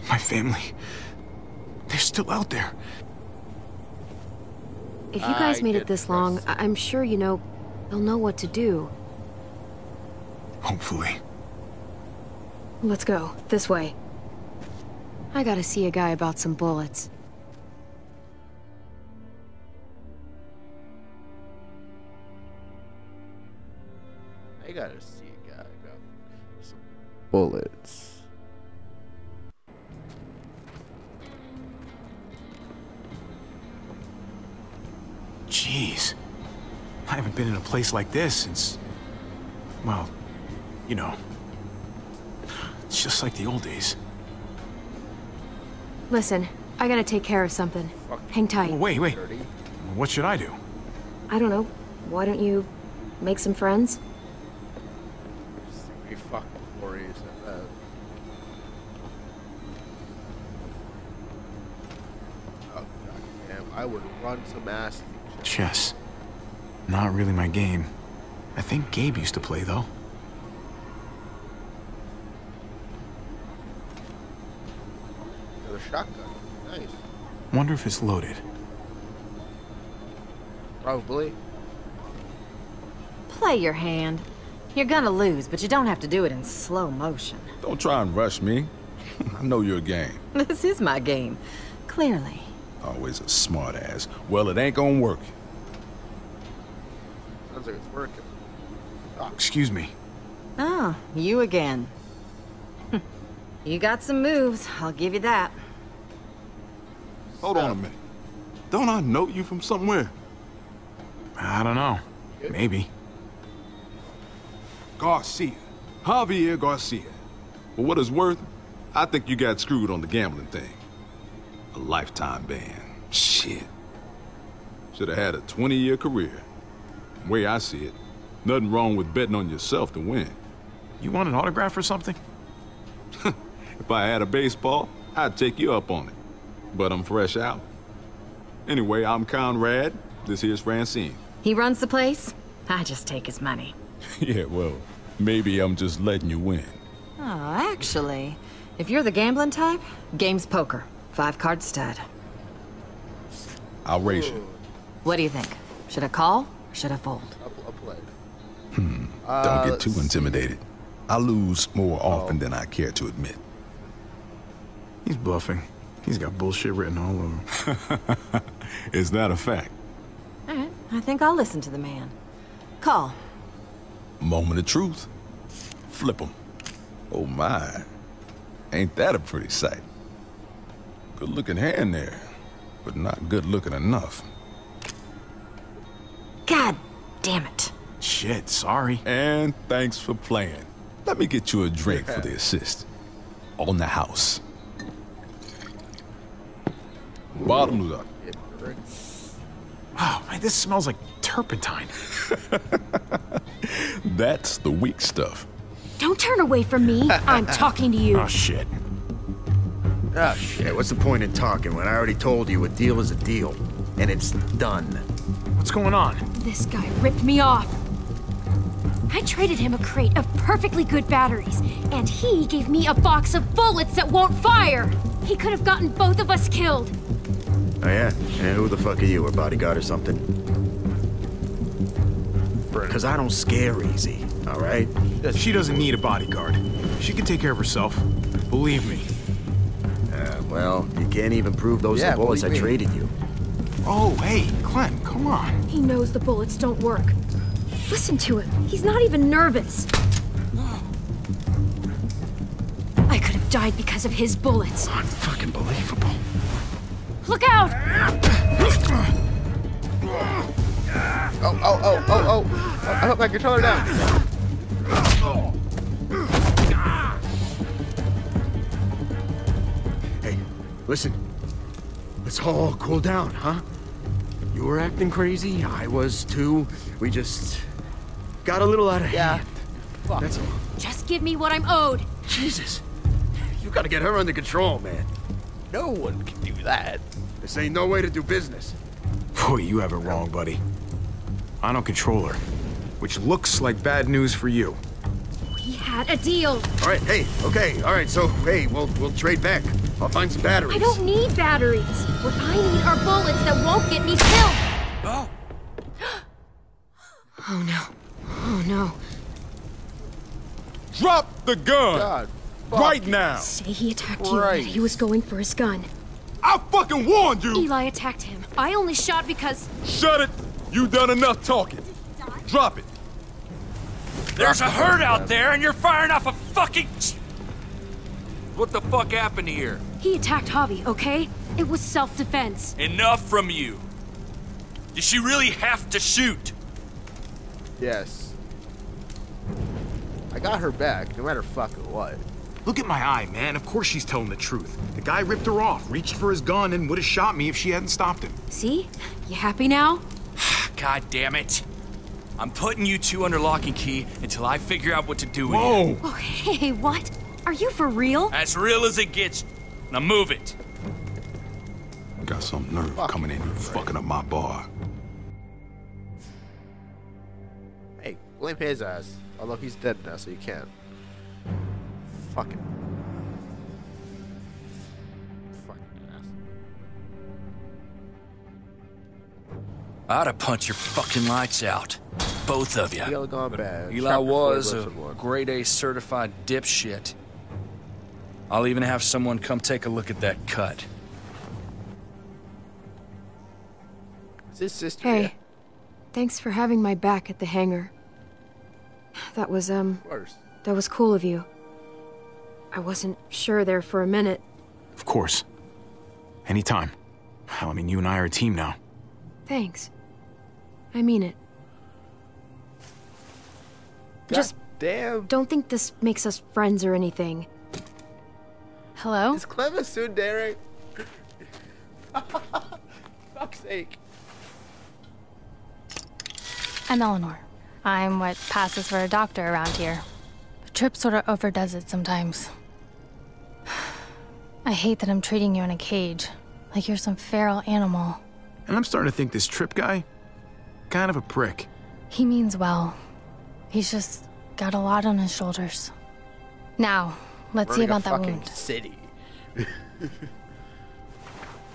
My family. They're still out there. If you guys I made it this long, I- I'm sure you know they'll know what to do. Hopefully. Let's go. This way. I gotta see a guy about some bullets. I gotta see a guy about some bullets. Jeez. I haven't been in a place like this since. Well, you know. It's just like the old days. Listen, I gotta take care of something. Hang tight. Well, wait, wait. What should I do? I don't know. Why don't you make some friends? Be fucking glorious at that. Oh goddamn! I would run some ass. Chess. Not really my game. I think Gabe used to play, though. Another shotgun. Nice. Wonder if it's loaded. Probably. Play your hand. You're gonna lose, but you don't have to do it in slow motion. Don't try and rush me. *laughs* I know your game. *laughs* This is my game. Clearly. Always a smart ass. Well, it ain't gonna work. Sounds like it's working. Oh. Excuse me. Oh, you again. *laughs* you got some moves, I'll give you that. Hold on a minute. Don't I know you from somewhere? I don't know. Maybe. Garcia. Javier Garcia. For what it's worth, I think you got screwed on the gambling thing. A lifetime ban. Shit. Should have had a 20-year career. Way I see it, nothing wrong with betting on yourself to win. You want an autograph or something? *laughs* If I had a baseball, I'd take you up on it. But I'm fresh out. Anyway, I'm Conrad. This here's Francine. He runs the place, I just take his money. *laughs* yeah, well, maybe I'm just letting you win. Oh, actually, if you're the gambling type, game's poker. Five card stud. I'll raise you. What do you think? Should I call or should I fold? I'll, I'll play. Hmm. Uh, Don't get too intimidated. I lose more often than I care to admit. He's bluffing. He's got bullshit written all over. Him. *laughs* Is that a fact? All right, I think I'll listen to the man. Call. Moment of truth. Flip him. Oh my. Ain't that a pretty sight? Good looking hand there, but not good looking enough. God damn it. Shit, sorry. And thanks for playing. Let me get you a drink for the *laughs* assist. On the house. Bottoms up. Wow, man, this smells like turpentine. *laughs* That's the weak stuff. Don't turn away from me. I'm talking to you. Oh, shit. Oh, shit. What's the point in talking when I already told you a deal is a deal? And it's done. What's going on? This guy ripped me off. I traded him a crate of perfectly good batteries, and he gave me a box of bullets that won't fire. He could have gotten both of us killed. Oh, yeah? And who the fuck are you, a bodyguard or something? Because I don't scare easy, all right? She doesn't need a bodyguard. She can take care of herself. Believe me. Uh, well, you can't even prove those Yeah, are bullets I traded you. Oh, hey, Clem, come on. He knows the bullets don't work. Listen to him. He's not even nervous. I could have died because of his bullets. Fucking believable. Look out! Oh, oh, oh, oh, oh! I put my controller down. Hey, listen. Let's all cool down, huh? You were acting crazy. I was too. We just got a little out of hand. That's all. Just give me what I'm owed. Jesus. You gotta get her under control, man. No one can do that. This ain't no way to do business. Boy, you have it wrong, buddy. I don't control her, which looks like bad news for you. We had a deal. All right, hey, okay, all right, so, hey, we'll, we'll trade back. I'll find some batteries. I don't need batteries. What I need are bullets that won't get me killed. Oh. *gasps* Oh no. Oh no. Drop the gun! God, right now! Say he attacked you and he was going for his gun. I fucking warned you! Eli attacked him. I only shot because. Shut it! You done enough talking. Drop it. There's a herd out there and you're firing off a fucking... What the fuck happened here? He attacked Javi, okay? It was self-defense. Enough from you. Did she really have to shoot? Yes. I got her back, no matter fucking what. Look at my eye, man. Of course she's telling the truth. The guy ripped her off, reached for his gun, and would have shot me if she hadn't stopped him. See? You happy now? *sighs* God damn it. I'm putting you two under lock and key until I figure out what to do Whoa. with you. Oh, hey, what? Are you for real? As real as it gets. Now move it. Got some nerve coming in here fucking up my bar. Hey, blame his ass. Although he's dead now, so you can't. Fucking. Fucking ass. I'd have punched your fucking lights out. Both of you. Eli gone bad. Eli was a lesson grade A certified dipshit. I'll even have someone come take a look at that cut. Is his sister? Hey. yet? Thanks for having my back at the hangar. That was, um. Of course. That was cool of you. I wasn't sure there for a minute. Of course. Anytime. Hell, I mean, you and I are a team now. Thanks. I mean it. Just damn. don't think this makes us friends or anything. Hello? Is Clem soon, Derek? *laughs* Fuck's sake. I'm Eleanor. I'm what passes for a doctor around here. The Tripp sort of overdoes it sometimes. *sighs* I hate that I'm treating you in a cage, like you're some feral animal. And I'm starting to think this Tripp guy, kind of a prick. He means well. He's just got a lot on his shoulders. Now, let's see Running a about that fucking wound. city. *laughs* In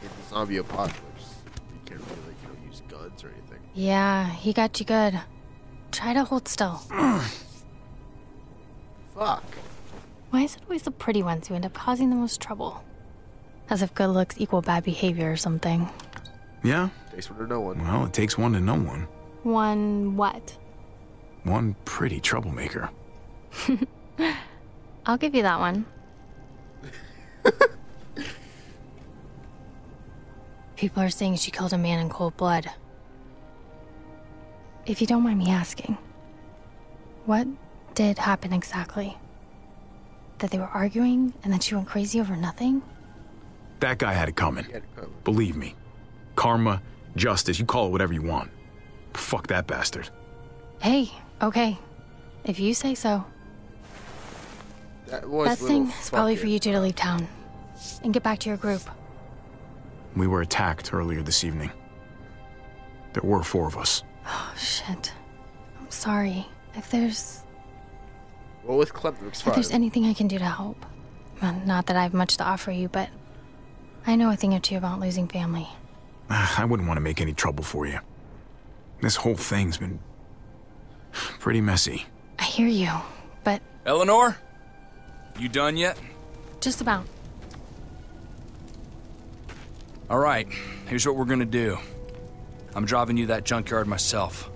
the zombie apocalypse, you can't really, like, you know, use guns or anything. Yeah, he got you good. Try to hold still. *clears throat* Fuck. Why is it always the pretty ones who end up causing the most trouble? As if good looks equal bad behavior or something. Yeah? Takes one to know one. Well, it takes one to know one. One what? One pretty troublemaker. *laughs* I'll give you that one. *laughs* People are saying she killed a man in cold blood. If you don't mind me asking, what did happen exactly? That they were arguing and that she went crazy over nothing? That guy had it coming. Believe me. Karma, justice, you call it whatever you want. Fuck that bastard. Hey, okay. If you say so. That was Best thing is probably for you two to leave town and get back to your group. We were attacked earlier this evening. There were four of us. Oh, shit. I'm sorry. If there's Well, with Clem, looks if there's anything I can do to help. Well, not that I have much to offer you, but I know a thing or two about losing family. *sighs* I wouldn't want to make any trouble for you. This whole thing's been pretty messy. I hear you, but Eleanor? You done yet? just about. All right, here's what we're gonna do. I'm driving you that junkyard myself.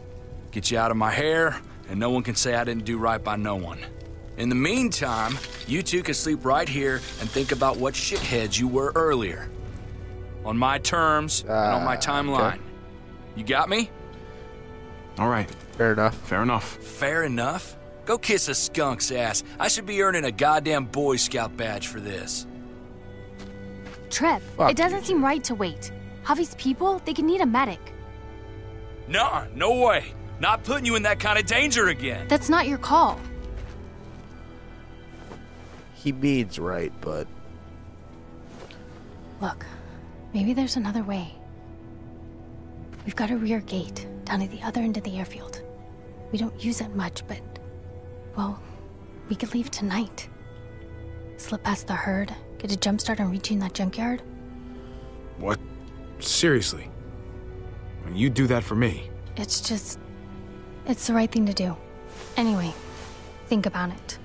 Get you out of my hair, and no one can say I didn't do right by no one. In the meantime, you two can sleep right here and think about what shitheads you were earlier. On my terms and on my Ah, timeline. okay. You got me? All right. Fair enough. Fair enough. Fair enough. Go kiss a skunk's ass. I should be earning a goddamn Boy Scout badge for this. Tripp, Fuck it doesn't seem right to wait. Javi's people, they could need a medic. Nuh no way. Not putting you in that kind of danger again. That's not your call. He means right, but Look, maybe there's another way. We've got a rear gate down at the other end of the airfield. We don't use it much, but, well, We could leave tonight. Slip past the herd, get a jump start on reaching that junkyard. What? Seriously? You do that for me. It's just. It's the right thing to do. Anyway, think about it.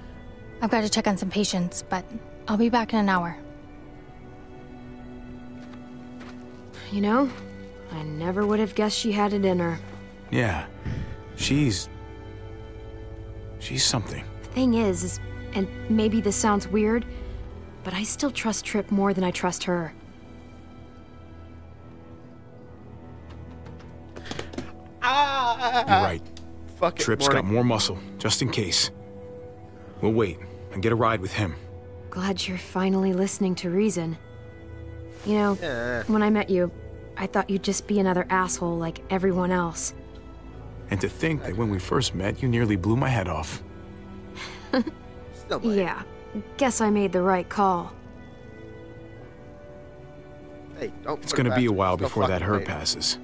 I've got to check on some patients, but I'll be back in an hour. You know, I never would have guessed she had it in her. Yeah. She's. She's something. The Thing is, is, and maybe this sounds weird, but I still trust Tripp more than I trust her. Ah! You're right. Fuck it, Tripp's morning. got more muscle, just in case. We'll wait and get a ride with him. Glad you're finally listening to reason. You know, Yeah. when I met you, I thought you'd just be another asshole like everyone else. And to think that when we first met, you nearly blew my head off. Yeah, guess I made the right call. Hey, don't It's put it gonna be a while before that fucking herd late. passes.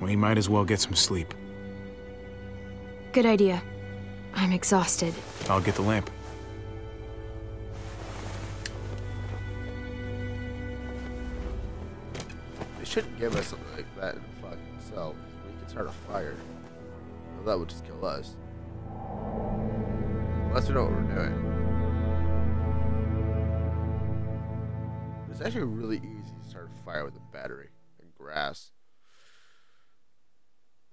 We might as well get some sleep. Good idea. I'm exhausted. I'll get the lamp. They shouldn't give us something like that in the fucking cell. We can start a fire. That would just kill us. Unless we know what we're doing. It's actually really easy to start a fire with a battery and grass.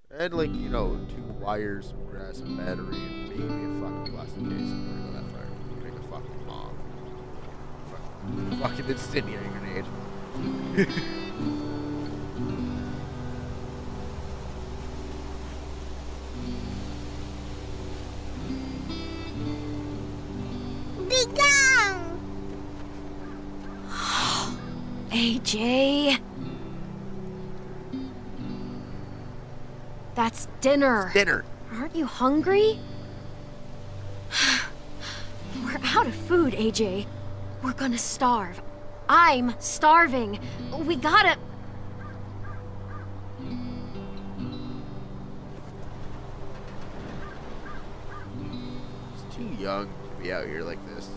And like, you know, two wires, grass, and battery, and maybe a fucking plastic case. Gonna go that far. Make a fucking bomb. Fucking incendiary grenade. *laughs* AJ. That's dinner. dinner. Aren't you hungry? *sighs* We're out of food, AJ. We're gonna starve. I'm starving. We gotta. He's too young to be out here like this.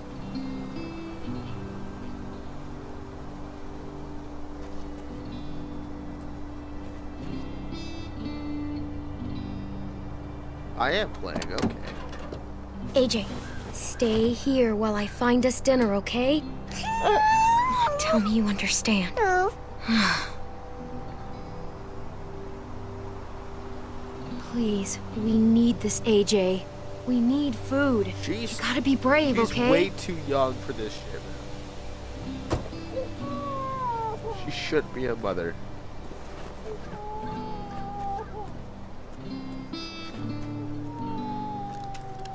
I am playing, okay. AJ, Stay here while I find us dinner, okay? Tell me you understand. Please, we need this, AJ. We need food. She's, you gotta be brave, She's okay? way too young for this shit, man. She should be a mother.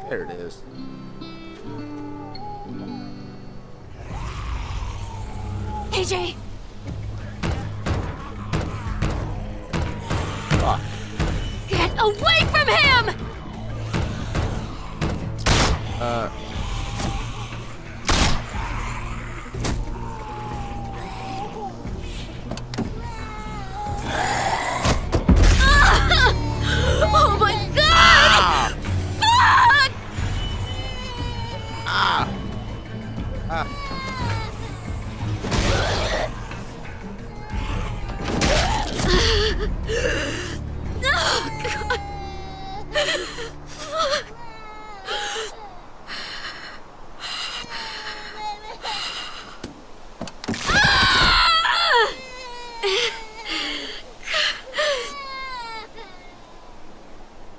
There it is. AJ! Fuck. get away from him! Uh.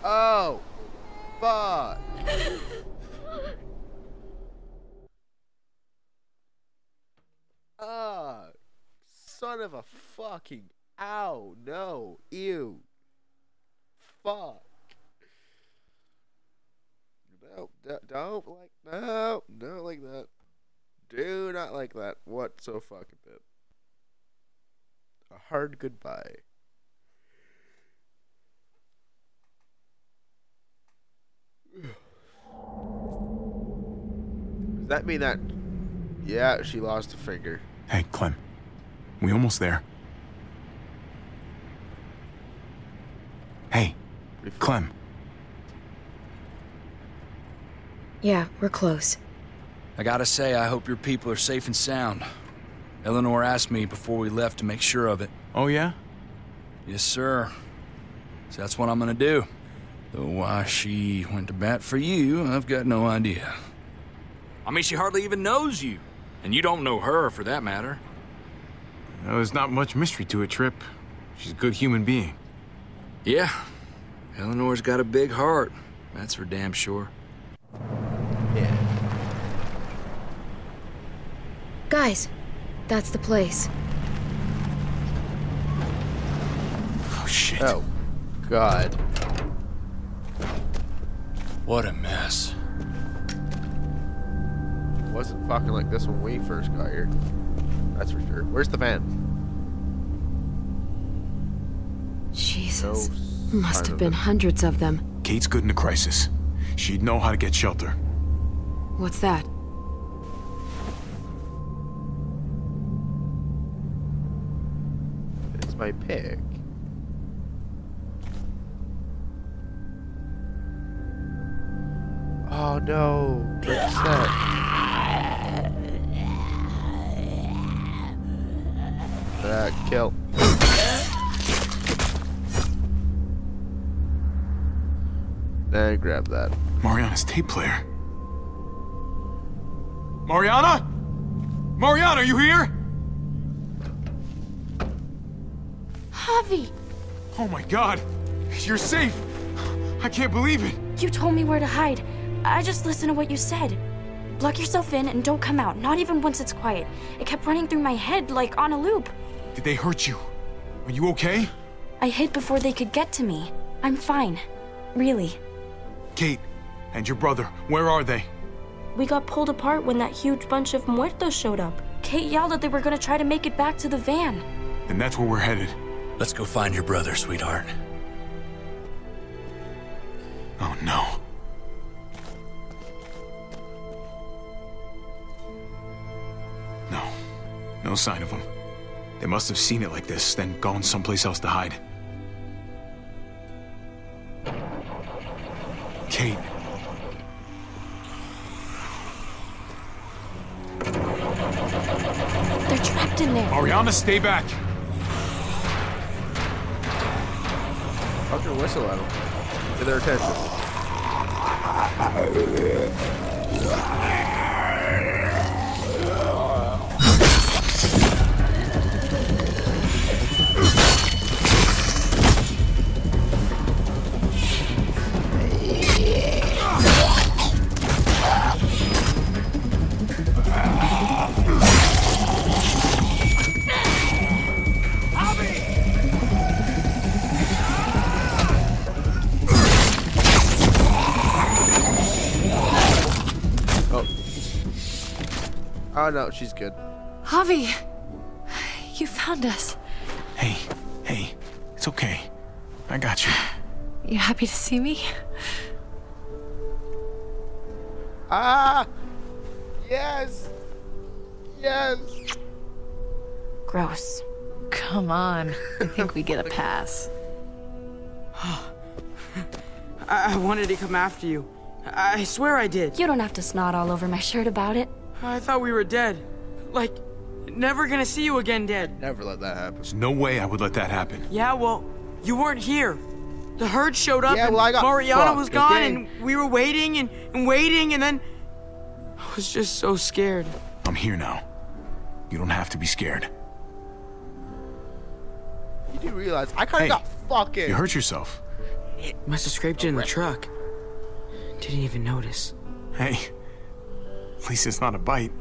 Oh! Fuck! Ah! Son of a fucking. Ow! No! Ew! Fuck! No, d- don't like no, don't like that. Do not like that. What so fucking bit? A hard goodbye. Does that mean that? Yeah, she lost a finger. Hey, Clem. We almost there. Hey, Clem. Yeah, we're close. I gotta say, I hope your people are safe and sound. Eleanor asked me before we left to make sure of it. Oh, yeah? Yes, sir. So that's what I'm gonna do. Though why she went to bat for you, I've got no idea. I mean, she hardly even knows you. And you don't know her, for that matter. Well, there's not much mystery to it, Tripp. She's a good human being. Yeah. Eleanor's got a big heart. That's for damn sure. Yeah. Guys, that's the place. Oh, shit. Oh, God. What a mess. Wasn't fucking like this when we first got here. That's for sure. Where's the van? Jesus. No Must have been it. hundreds of them. Kate's good in a crisis. She'd know how to get shelter. What's that? My pick. Oh no, that's set. That kill. Then grab that. Mariana's tape player. Mariana? Mariana, are you here? Oh my god. You're safe. I can't believe it. you told me where to hide. I just listened to what you said. Lock yourself in and don't come out, not even once it's quiet. It kept running through my head like on a loop. Did they hurt you? Are you okay? I hid before they could get to me. I'm fine. Really. Kate and your brother, where are they? We got pulled apart when that huge bunch of muertos showed up. Kate yelled that they were gonna try to make it back to the van. Then that's where we're headed. Let's go find your brother, sweetheart. Oh no. No. No sign of them. They must have seen it like this, then gone someplace else to hide. Kate. They're trapped in there. Ariana, stay back. Whistle at them. Get their attention. No, she's good. Javi, you found us. Hey, hey, it's okay. I got you. You happy to see me? Ah! Yes! Yes! Gross. Come on. I think we get a *laughs* pass. *sighs* I, I wanted to come after you. I swear I did. You don't have to snot all over my shirt about it. I thought we were dead. Like, never gonna see you again dead. Never let that happen. There's no way I would let that happen. Yeah, well, you weren't here. The herd showed up Yeah, and well, I got Mariana fucked, was gone okay? and we were waiting and, and waiting and then I was just so scared. I'm here now. You don't have to be scared. You do realize I kinda Hey, got fucking. You hurt yourself. It Must have scraped you in the truck. Didn't even notice. Hey, at least it's not a bite.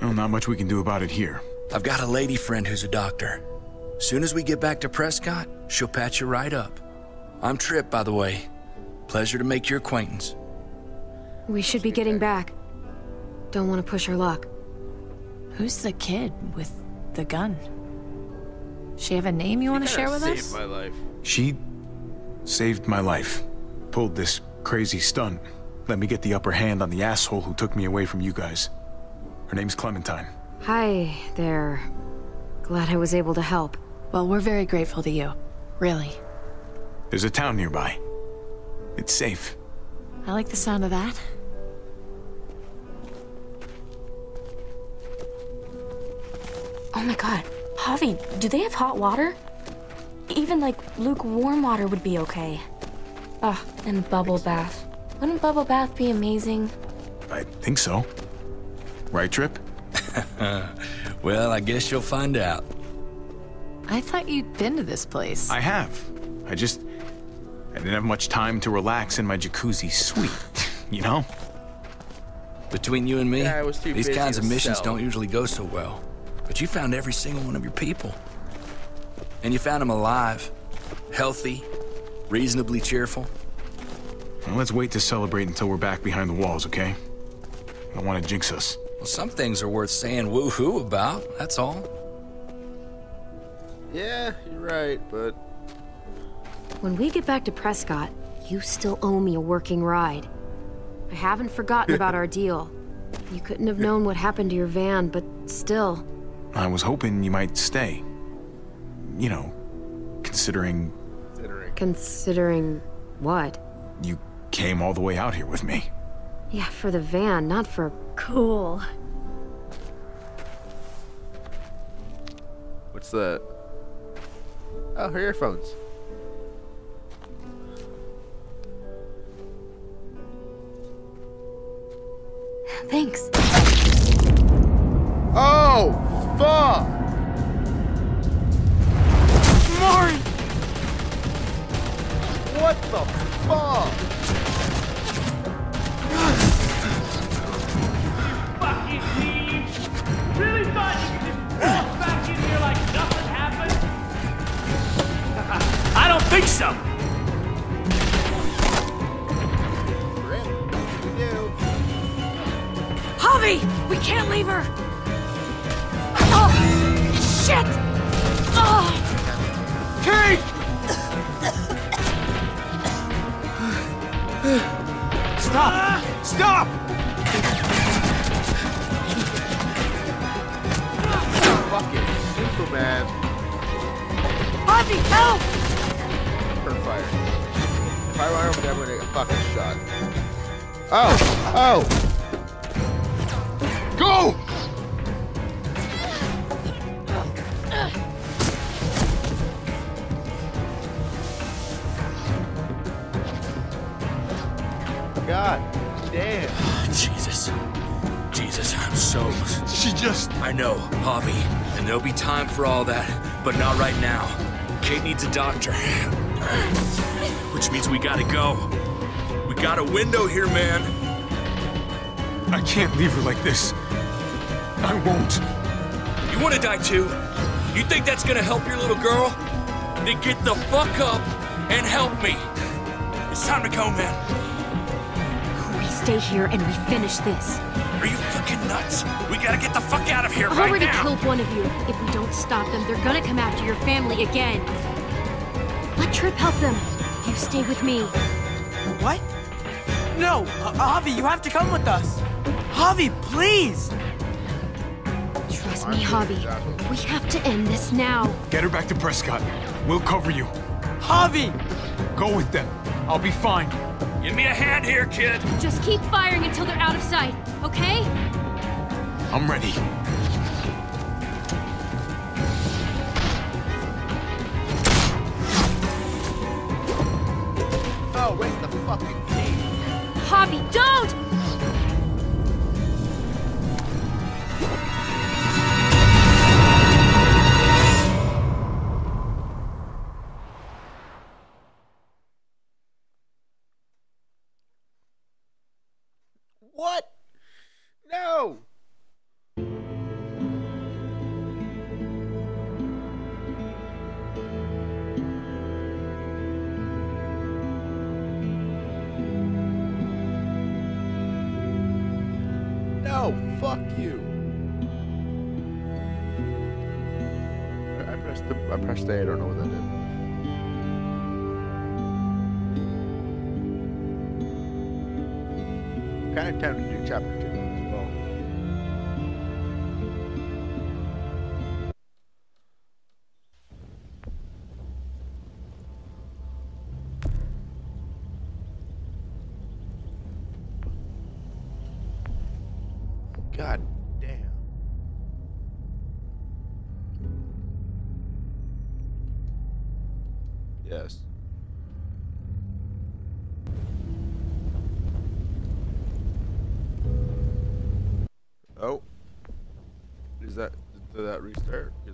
Well, not much we can do about it here. I've got a lady friend who's a doctor. Soon as we get back to Prescott, she'll patch you right up. I'm Tripp, by the way. Pleasure to make your acquaintance. We should be getting back. Don't want to push our luck. Who's the kid with the gun? She have a name you want to share with saved us? my life. She saved my life. Pulled this crazy stunt. Let me get the upper hand on the asshole who took me away from you guys. Her name's Clementine. Hi there. Glad I was able to help. Well, we're very grateful to you. Really. There's a town nearby. It's safe. I like the sound of that. Oh my god. Javi, do they have hot water? Even, like, lukewarm water would be okay. Ah, and bubble bath. Wouldn't bubble bath be amazing? I think so. Right, Tripp? *laughs* well, I guess you'll find out. I thought you'd been to this place. I have. I just... I didn't have much time to relax in my jacuzzi suite, you know? Between you and me, Yeah, was these kinds of missions sell. don't usually go so well. But you found every single one of your people. And you found them alive, healthy, reasonably cheerful. Well, let's wait to celebrate until we're back behind the walls, okay? I don't want to jinx us. Well, some things are worth saying woo-hoo about, that's all. Yeah, you're right, but When we get back to Prescott, you still owe me a working ride. I haven't forgotten about our deal. You couldn't have known what happened to your van, but still. I was hoping you might stay. You know, considering... considering Considering what? you came all the way out here with me. Yeah, for the van, not for. Cool. what's that? Oh, her earphones. Thanks. Oh, fuck! Mari! What the fuck? Thought you could just walk back in here like nothing happened? *laughs* I don't think so! Javi! We can't leave her! Oh! Shit! Oh! Kate! Stop! Stop! Fucking Superman. Javi, help! Her fire. If I run over there, I'm gonna get fucking shot. Oh! Oh! Go! God damn. Jesus. Jesus, I'm so... She just... I know, Javi, and there'll be time for all that, but not right now. Kate needs a doctor. Which means we gotta go. We got a window here, man. I can't leave her like this. I won't. You wanna die too? You think that's gonna help your little girl? Then get the fuck up and help me. It's time to go, man. We stay here and we finish this. Are you fucking nuts? We gotta get the fuck out of here I've right already now. killed one of you. If we don't stop them, they're gonna come after your family again. Let Tripp help them. You stay with me. What? No, uh, Javi, you have to come with us. Javi, please. Trust me, Javi. We have to end this now. Get her back to Prescott. We'll cover you. Javi! Go with them. I'll be fine. Give me a hand here, kid. Just keep firing until they're out of sight, okay? I'm ready.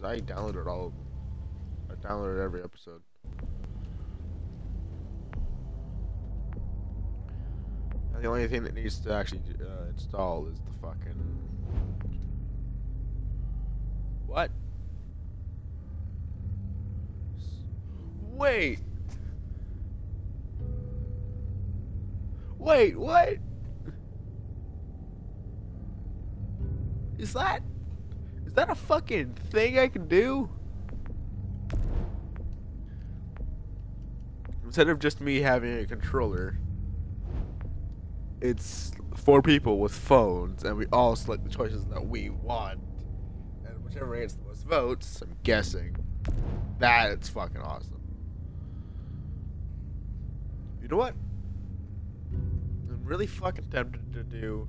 I downloaded all. I downloaded every episode. And the only thing that needs to actually uh, install is the fucking. What? Wait. Wait, what? Is that that a fucking thing I can do? Instead of just me having a controller, it's four people with phones, and we all select the choices that we want, and whichever gets the most votes, I'm guessing. That's fucking awesome. You know what? I'm really fucking tempted to do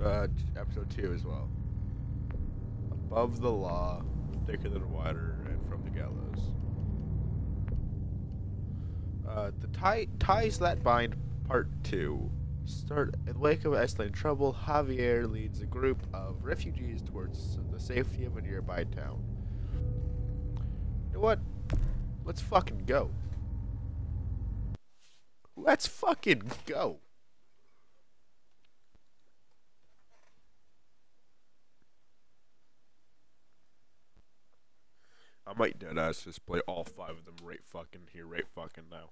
uh, episode two as well. Above the law, thicker than water, and from the gallows. Uh, the tie ties that bind, part two. Start in the wake of escalating trouble. Javier leads a group of refugees towards the safety of a nearby town. You know what? Let's fucking go. Let's fucking go. I might deadass just play all five of them right fucking here, right fucking now.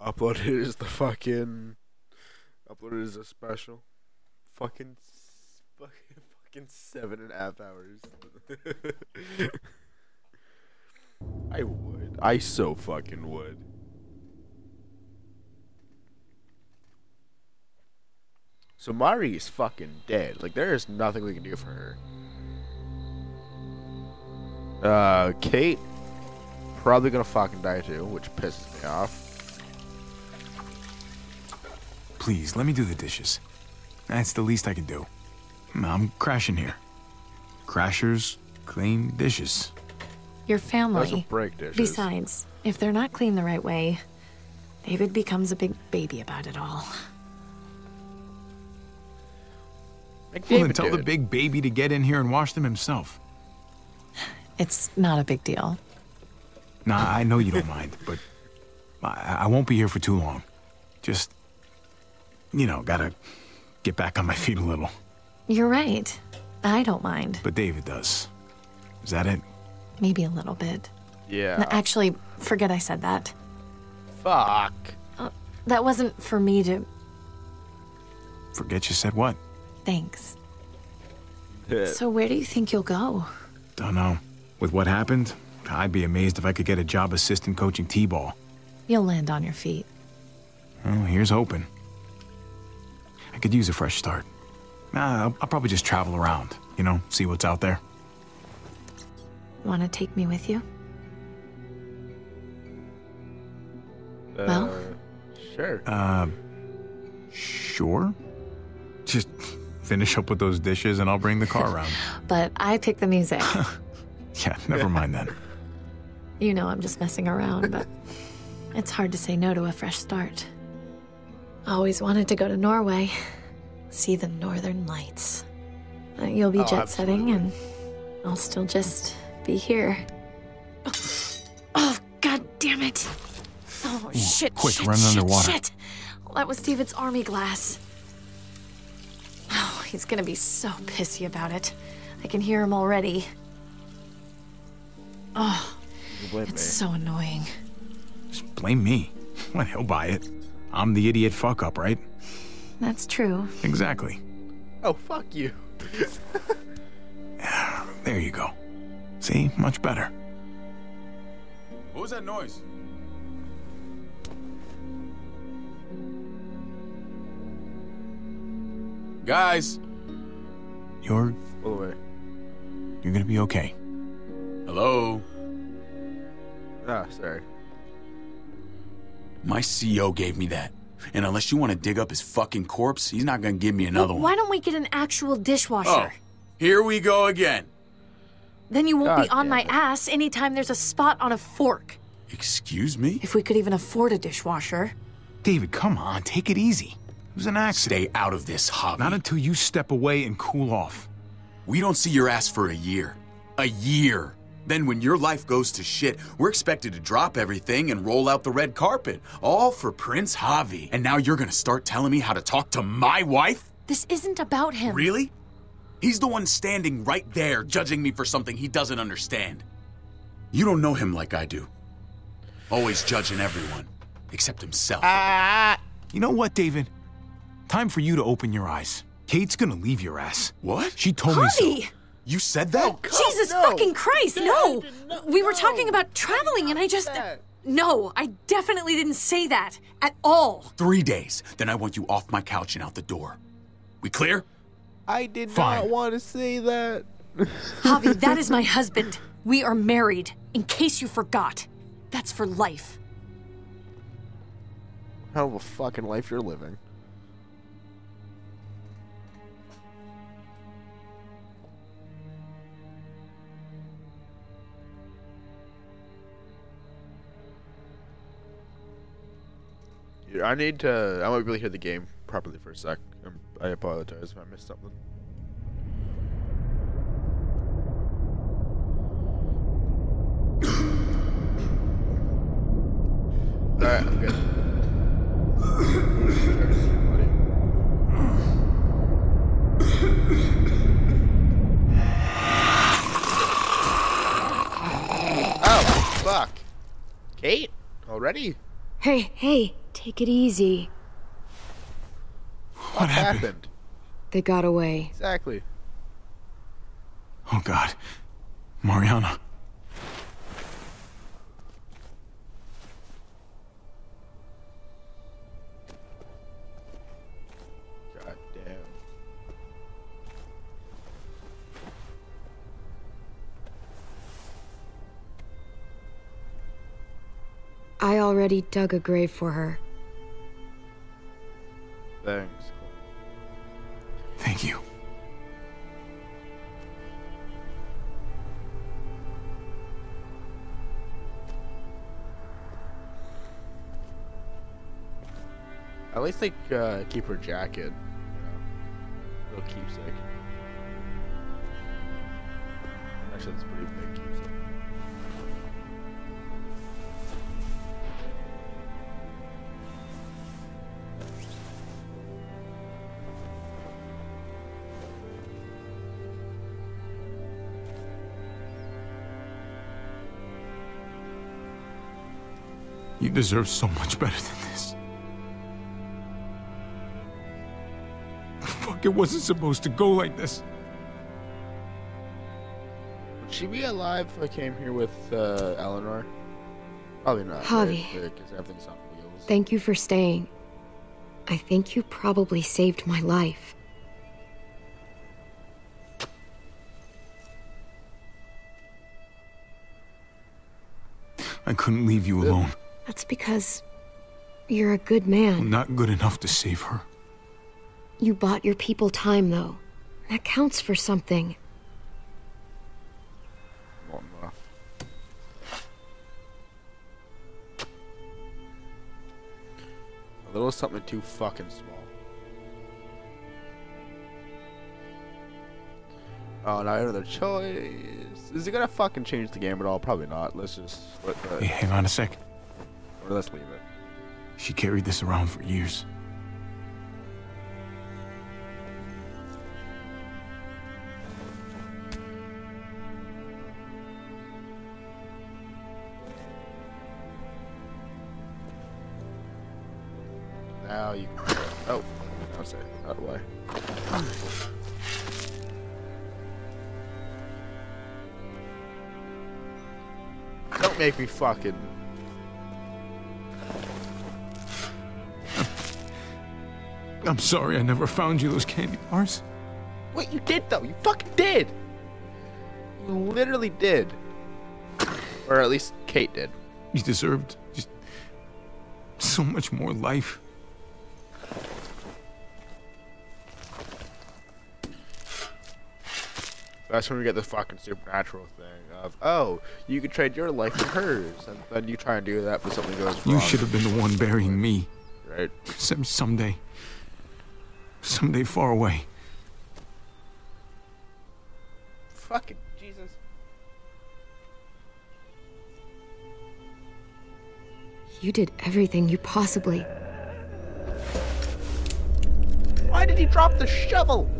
Upload it as the fucking. Upload it as a special. Fucking. Fucking, fucking seven and a half hours. *laughs* I would. I so fucking would. So Mari is fucking dead. Like there is nothing we can do for her. Uh, Kate probably gonna fucking die too, which pisses me off. Please, let me do the dishes. That's the least I can do. I'm crashing here. Crashers clean dishes. Your family. Break dishes. Besides, if they're not cleaned the right way, David becomes a big baby about it all. Well, then tell the big baby to get in here and wash them himself. It's not a big deal. Nah, I know you don't mind, but I, I won't be here for too long. Just, you know, gotta get back on my feet a little. You're right. I don't mind. But David does. Is that it? Maybe a little bit. Yeah. No, actually, forget I said that. Fuck. Uh, that wasn't for me to. Forget you said what? Thanks. *laughs* So, where do you think you'll go? Don't know. With what happened, I'd be amazed if I could get a job assistant coaching T-ball. You'll land on your feet. Well, here's hoping. I could use a fresh start. Nah, I'll, I'll probably just travel around, you know, see what's out there. Want to take me with you? Uh, Well? sure. Uh, sure. Just finish up with those dishes and I'll bring the car around. *laughs* But I pick the music. *laughs* yeah, *laughs* never mind then. you know I'm just messing around, but it's hard to say no to a fresh start. Always wanted to go to Norway, see the northern lights. Uh, You'll be Oh, jet setting, and I'll still just be here. Oh, god damn it! Oh, shit, quick, shit, run shit, underwater. shit! Well, that was David's army glass. Oh, he's gonna be so pissy about it. I can hear him already. Oh, Blame it's so annoying. Just blame me. Well, he'll buy it. I'm the idiot fuck up, right? That's true. Exactly. Oh, fuck you. *sighs* There you go. See? Much better. What was that noise? Guys. You're All the way. you're gonna be okay. Hello? Ah, sorry. My CO gave me that. And unless you want to dig up his fucking corpse, he's not gonna give me another Why one. Why don't we get an actual dishwasher? Oh, here we go again. Then you won't be on my it. ass anytime there's a spot on a fork. Excuse me? If we could even afford a dishwasher. David, come on, take it easy. It was an accident. Stay out of this, Javi. Not until you step away and cool off. We don't see your ass for a year. A year. Then when your life goes to shit, we're expected to drop everything and roll out the red carpet. All for Prince Javi. And now you're gonna start telling me how to talk to my wife? This isn't about him. Really? He's the one standing right there judging me for something he doesn't understand. You don't know him like I do. Always judging everyone, except himself. Ah! ah, ah, ah. You know what, David? Time for you to open your eyes. Kate's gonna leave your ass. What? She told me so. Honey! You said that? Oh, Jesus fucking Christ, no! We were talking about traveling and I just. No, I definitely didn't say that. At all. Three days, then I want you off my couch and out the door. We clear? I did Fine. not want to say that. *laughs* Javi, that is my *laughs* husband. We are married, in case you forgot. That's for life. Hell of a fucking life you're living. I need to. I won't really hear the game properly for a sec. Um, I apologize if I missed something. Alright, I'm good. Oh, fuck. Kate? Already? Hey, hey, take it easy. What happened? They got away. Exactly. Oh, God. Mariana. God damn. I already dug a grave for her. Thanks. Thank you. At least they uh, keep her jacket. You know, little keepsake. Actually, that's pretty big deserve so much better than this. Fuck, it wasn't supposed to go like this. Would she be alive if I came here with uh, Eleanor? Probably not. Javi. Because everything's on wheels. Thank you for staying. I think you probably saved my life. I couldn't leave you alone. That's because you're a good man. I'm not good enough to save her. You bought your people time, though. That counts for something. A little something too fucking small. Oh, now I have another choice. Is it gonna fucking change the game at all? Probably not. Let's just let the, Hey, hang on a sec. Or let's leave it. She carried this around for years. Now you can. Oh, I'll say out of the way. Don't make me fucking. I'm sorry I never found you those candy bars. Wait, you did though. You fucking did. You literally did. Or at least Kate did. You deserved just so much more life. That's when we get the fucking supernatural thing of, oh, you could trade your life for hers, and then you try and do that, but something goes wrong. You should have been the one burying me. Right. Some someday. Someday far away. Fucking Jesus. You did everything you possibly. Why did he drop the shovel?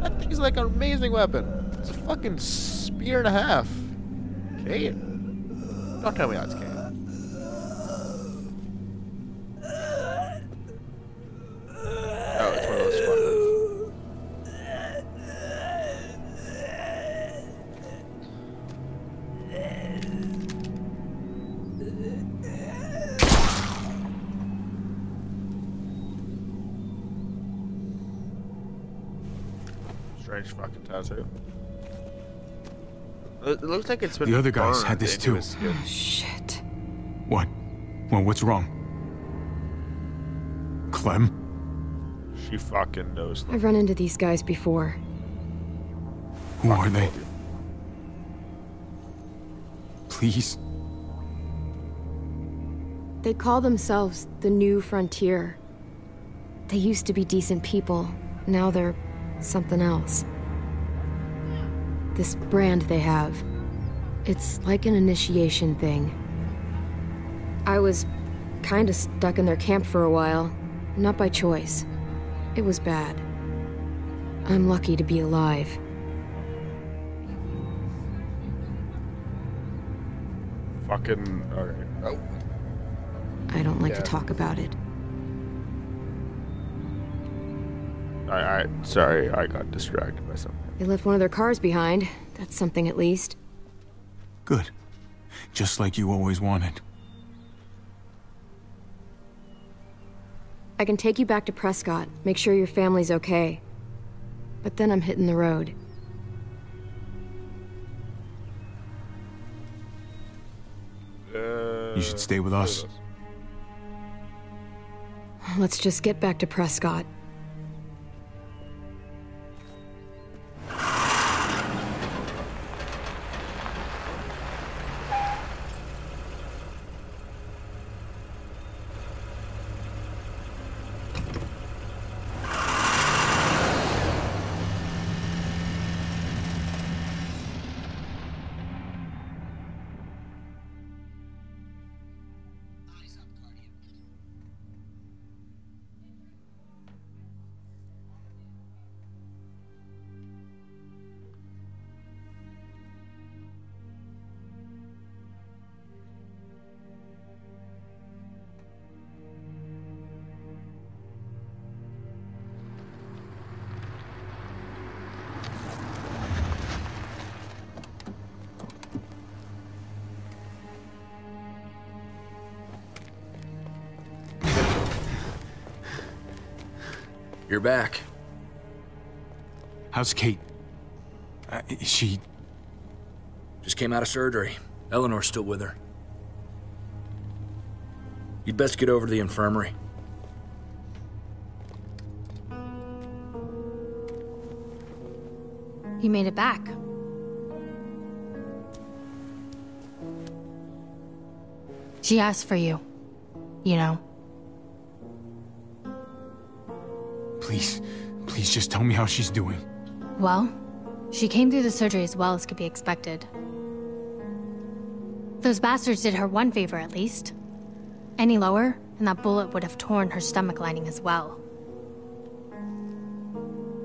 That thing's like an amazing weapon. It's a fucking spear and a half. Okay. Don't tell me how it's It looks like it's been The other guys had this too. his skin. Shit. What? Well, what's wrong? Clem? She fucking knows. I've run into these guys before. Who are they? Please? They call themselves the New Frontier. They used to be decent people. Now they're something else. This brand they have. It's like an initiation thing. I was kinda stuck in their camp for a while. Not by choice. It was bad. I'm lucky to be alive. Fucking. Alright. Oh. I don't like Yeah. to talk about it. I, I. Sorry, I got distracted by something. They left one of their cars behind. That's something at least. Good. Just like you always wanted. I can take you back to Prescott, make sure your family's okay. But then I'm hitting the road. Uh, You should stay with us. Let's just get back to Prescott. You're back. How's Kate? Uh, is she. Just came out of surgery. Eleanor's still with her. You'd best get over to the infirmary. You made it back. She asked for you. You know. Please, please just tell me how she's doing. Well, she came through the surgery as well as could be expected. Those bastards did her one favor at least. Any lower, and that bullet would have torn her stomach lining as well.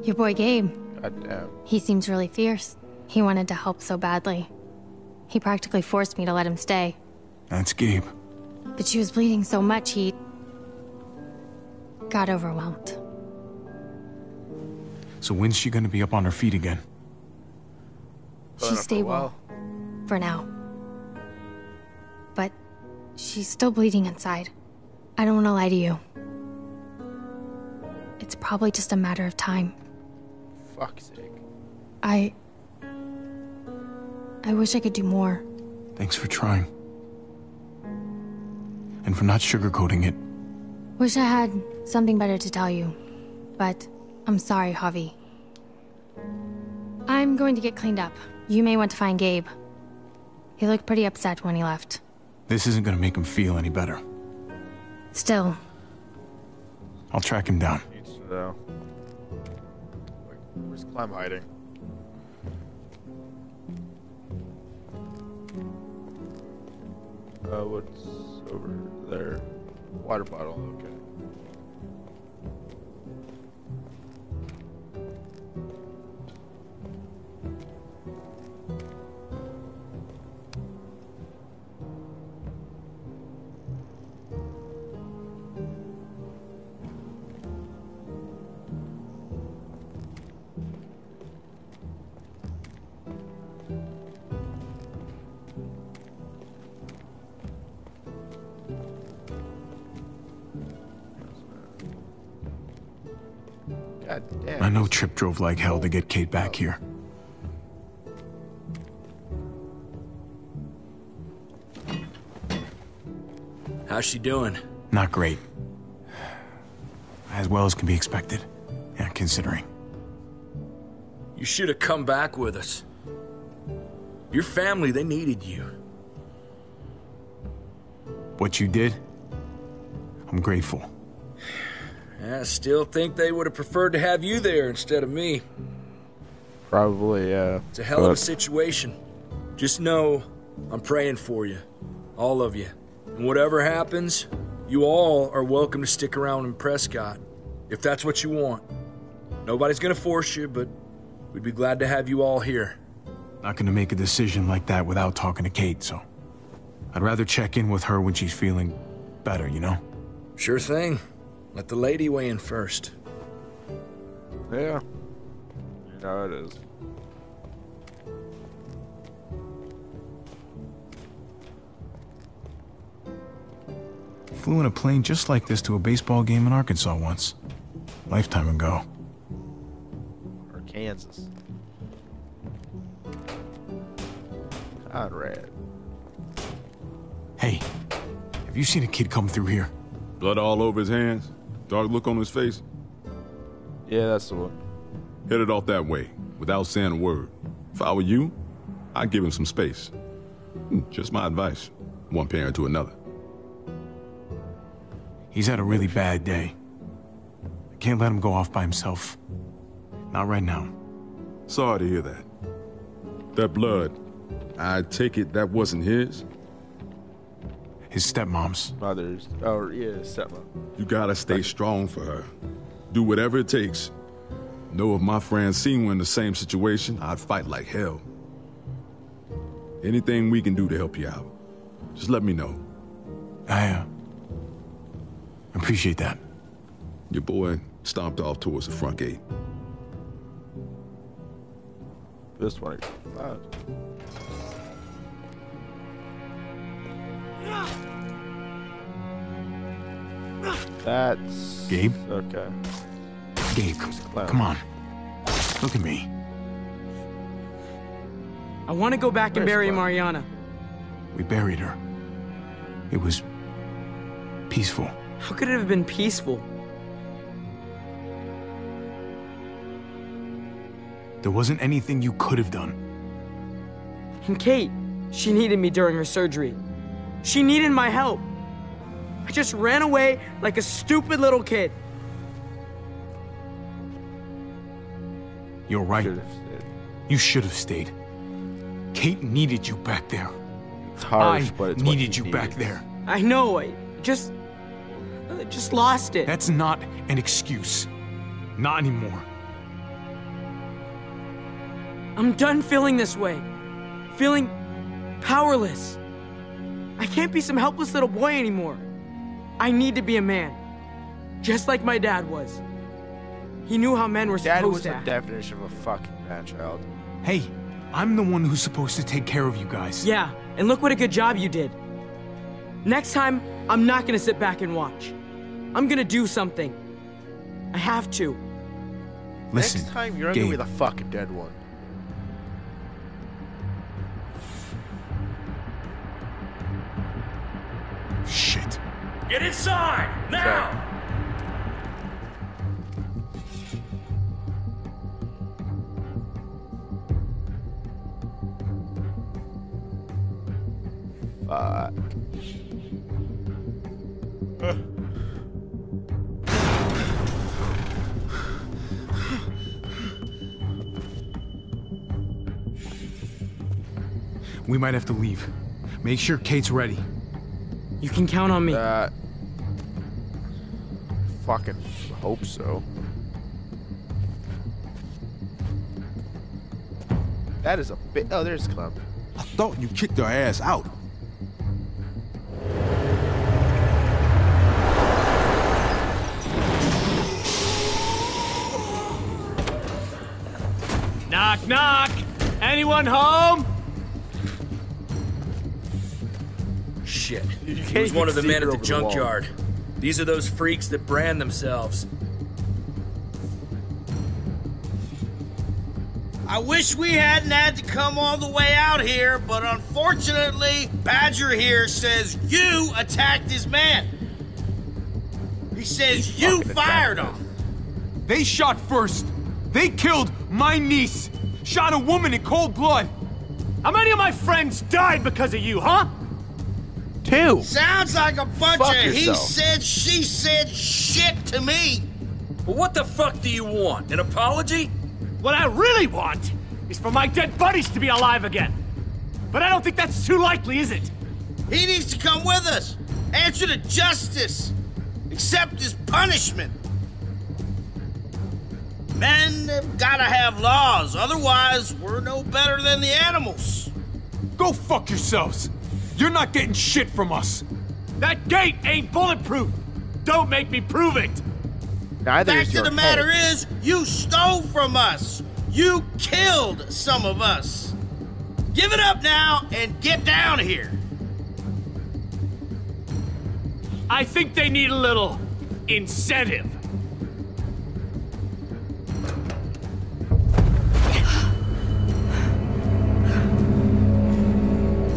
Your boy Gabe, Goddamn. Uh, he seems really fierce. He wanted to help so badly. He practically forced me to let him stay. That's Gabe. But she was bleeding so much, he got overwhelmed. So when's she gonna be up on her feet again? She's stable. For now. But she's still bleeding inside. I don't want to lie to you. It's probably just a matter of time. Fuck's sake. I. I wish I could do more. Thanks for trying. And for not sugarcoating it. Wish I had something better to tell you. But I'm sorry, Javi. I'm going to get cleaned up. You may want to find Gabe. He looked pretty upset when he left. This isn't gonna make him feel any better. Still, I'll track him down. Needs to know. Where's Clem hiding? Uh, what's over there? Water bottle, okay. Know Tripp drove like hell to get Kate back here. How's she doing? Not great. As well as can be expected. Yeah, considering. You should have come back with us. Your family, they needed you. What you did, I'm grateful. I still think they would have preferred to have you there instead of me. Probably, yeah. It's a hell of a situation. Just know I'm praying for you. All of you. And whatever happens, you all are welcome to stick around in Prescott. If that's what you want. Nobody's gonna force you, but we'd be glad to have you all here. Not gonna make a decision like that without talking to Kate, so. I'd rather check in with her when she's feeling better, you know? Sure thing. Let the lady weigh in first. Yeah. You know it is. Flew in a plane just like this to a baseball game in Arkansas once. Lifetime ago. Or Kansas. Conrad. Hey, have you seen a kid come through here? Blood all over his hands, dark look on his face. Yeah, that's the one. Headed off that way, without saying a word. If I were you, I'd give him some space. Hmm, Just my advice. One parent to another. He's had a really bad day. I can't let him go off by himself. Not right now. Sorry to hear that. That blood, I take it that wasn't his? His stepmom's. Mother's. Oh, yeah, stepmom. You gotta stay strong for her. Do whatever it takes. Know if my friend seen in the same situation, I'd fight like hell. Anything we can do to help you out, just let me know. I uh, appreciate that. Your boy stomped off towards the front gate. This one. Uh, That's Gabe? Okay. Gabe, Clown. come on. Look at me. I want to go back and bury Clem? Mariana. We buried her. It was peaceful. How could it have been peaceful? There wasn't anything you could have done. And Kate, she needed me during her surgery. She needed my help. I just ran away like a stupid little kid. You're right. You should have stayed. Kate needed you back there. It's harsh, I but it's what needed you you back there. I know, I just. I just lost it. That's not an excuse. Not anymore. I'm done feeling this way. Feeling powerless. I can't be some helpless little boy anymore. I need to be a man. Just like my dad was. He knew how men were Dad supposed was to the definition of a fucking man child. Hey, I'm the one who's supposed to take care of you guys. Yeah, and look what a good job you did. Next time, I'm not gonna sit back and watch. I'm gonna do something. I have to. Listen, Next time, you're gonna be Gabe. the fucking dead one. Get inside! Now! Fuck. *sighs* We might have to leave. Make sure Kate's ready. You can count on me. Uh fucking hope so. That is a bit. Oh, there's Clem. I thought you kicked her ass out. Knock, knock. Anyone home? Shit. can't was one of the men at the over the junkyard. These are those freaks that brand themselves. I wish we hadn't had to come all the way out here, but unfortunately, Badger here says you attacked his man. He says you fired him. They shot first. They killed my niece. Shot a woman in cold blood. How many of my friends died because of you, huh? Two. Sounds like a bunch Fuck of he said, she said shit to me. Well, what the fuck do you want? An apology? What I really want is for my dead buddies to be alive again. But I don't think that's too likely, is it? He needs to come with us. Answer to justice. Accept his punishment. Men have gotta have laws, otherwise, we're no better than the animals. Go fuck yourselves. You're not getting shit from us. That gate ain't bulletproof. Don't make me prove it. Neither Fact is of your the matter head. is, you stole from us. You killed some of us. Give it up now and get down here. I think they need a little incentive.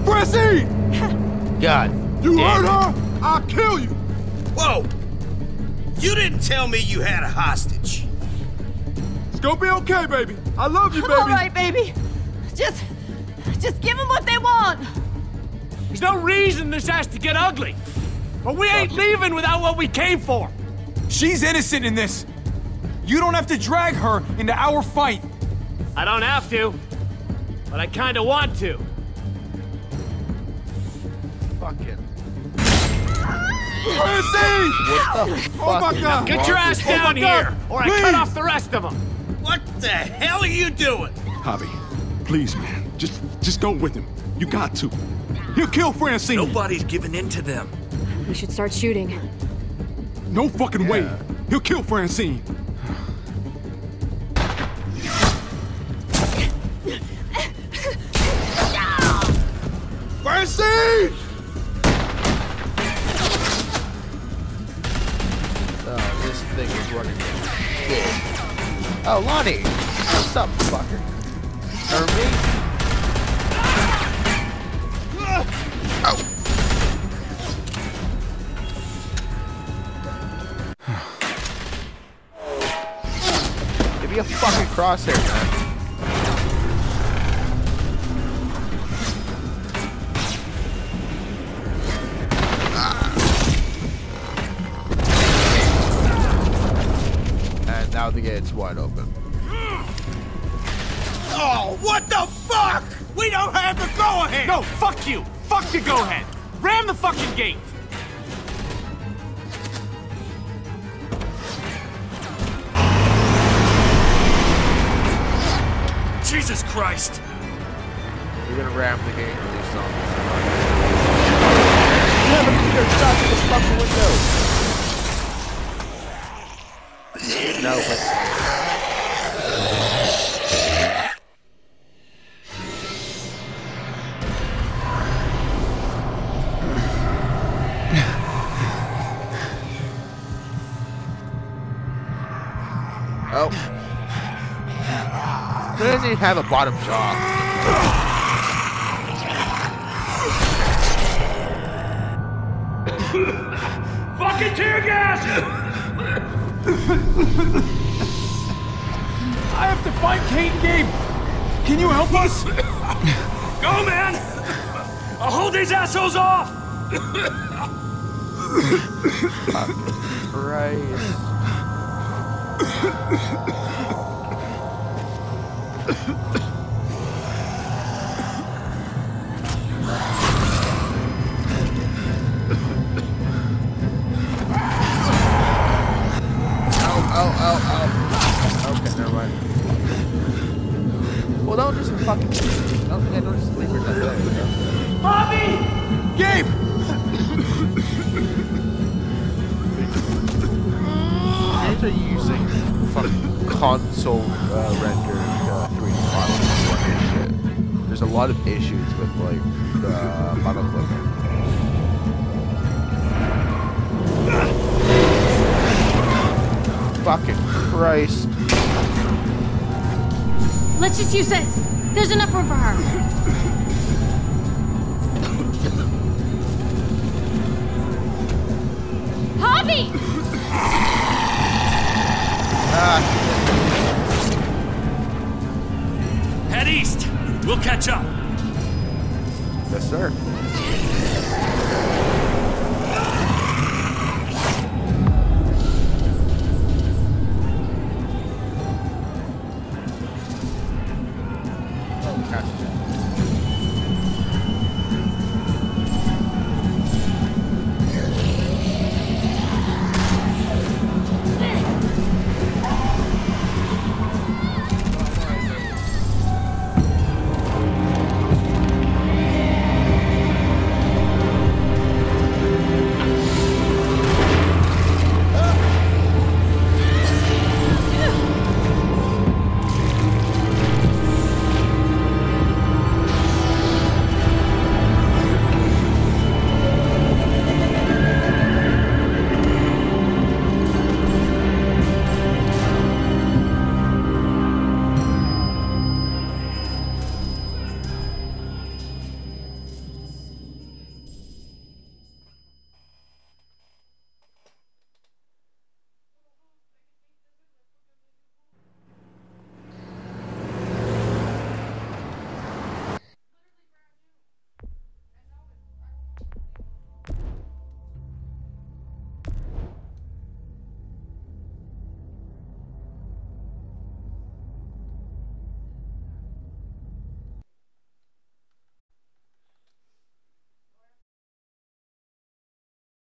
Francine! God. You damn heard it. her? I'll kill you! Whoa! You didn't tell me you had a hostage. It's gonna be okay, baby. I love you, *laughs* baby. All right, baby. Just, just give them what they want. There's no reason this has to get ugly. But we ain't leaving without what we came for. She's innocent in this. You don't have to drag her into our fight. I don't have to, but I kinda want to. Fucking. Francine! What the fuck? Oh my God. Get your ass with Oh down here, or I please. cut off the rest of them. What the hell are you doing? Javi, please, man. Just, just go with him. You got to. He'll kill Francine. Nobody's giving in to them. We should start shooting. No fucking way. He'll kill Francine. Francine! Thing is running shit. Oh, Lonnie! What's up, fucker? Or me? Oh. *sighs* Give me a fucking crosshair, man. And now the gate's wide open. Oh, what the fuck? We don't have the go ahead. No, fuck you. Fuck the go ahead. Ram the fucking gate. Jesus Christ! We're gonna ram the gate and release zombies. Yeah, but Peter, stop in the fucking window. No, but Oh. He doesn't even have a bottom jaw. Fucking tear gas! I have to find Kate and Gabe. Can you help us? Go, man! I'll hold these assholes off! Christ. Let's just use this. There's enough room for her. *laughs*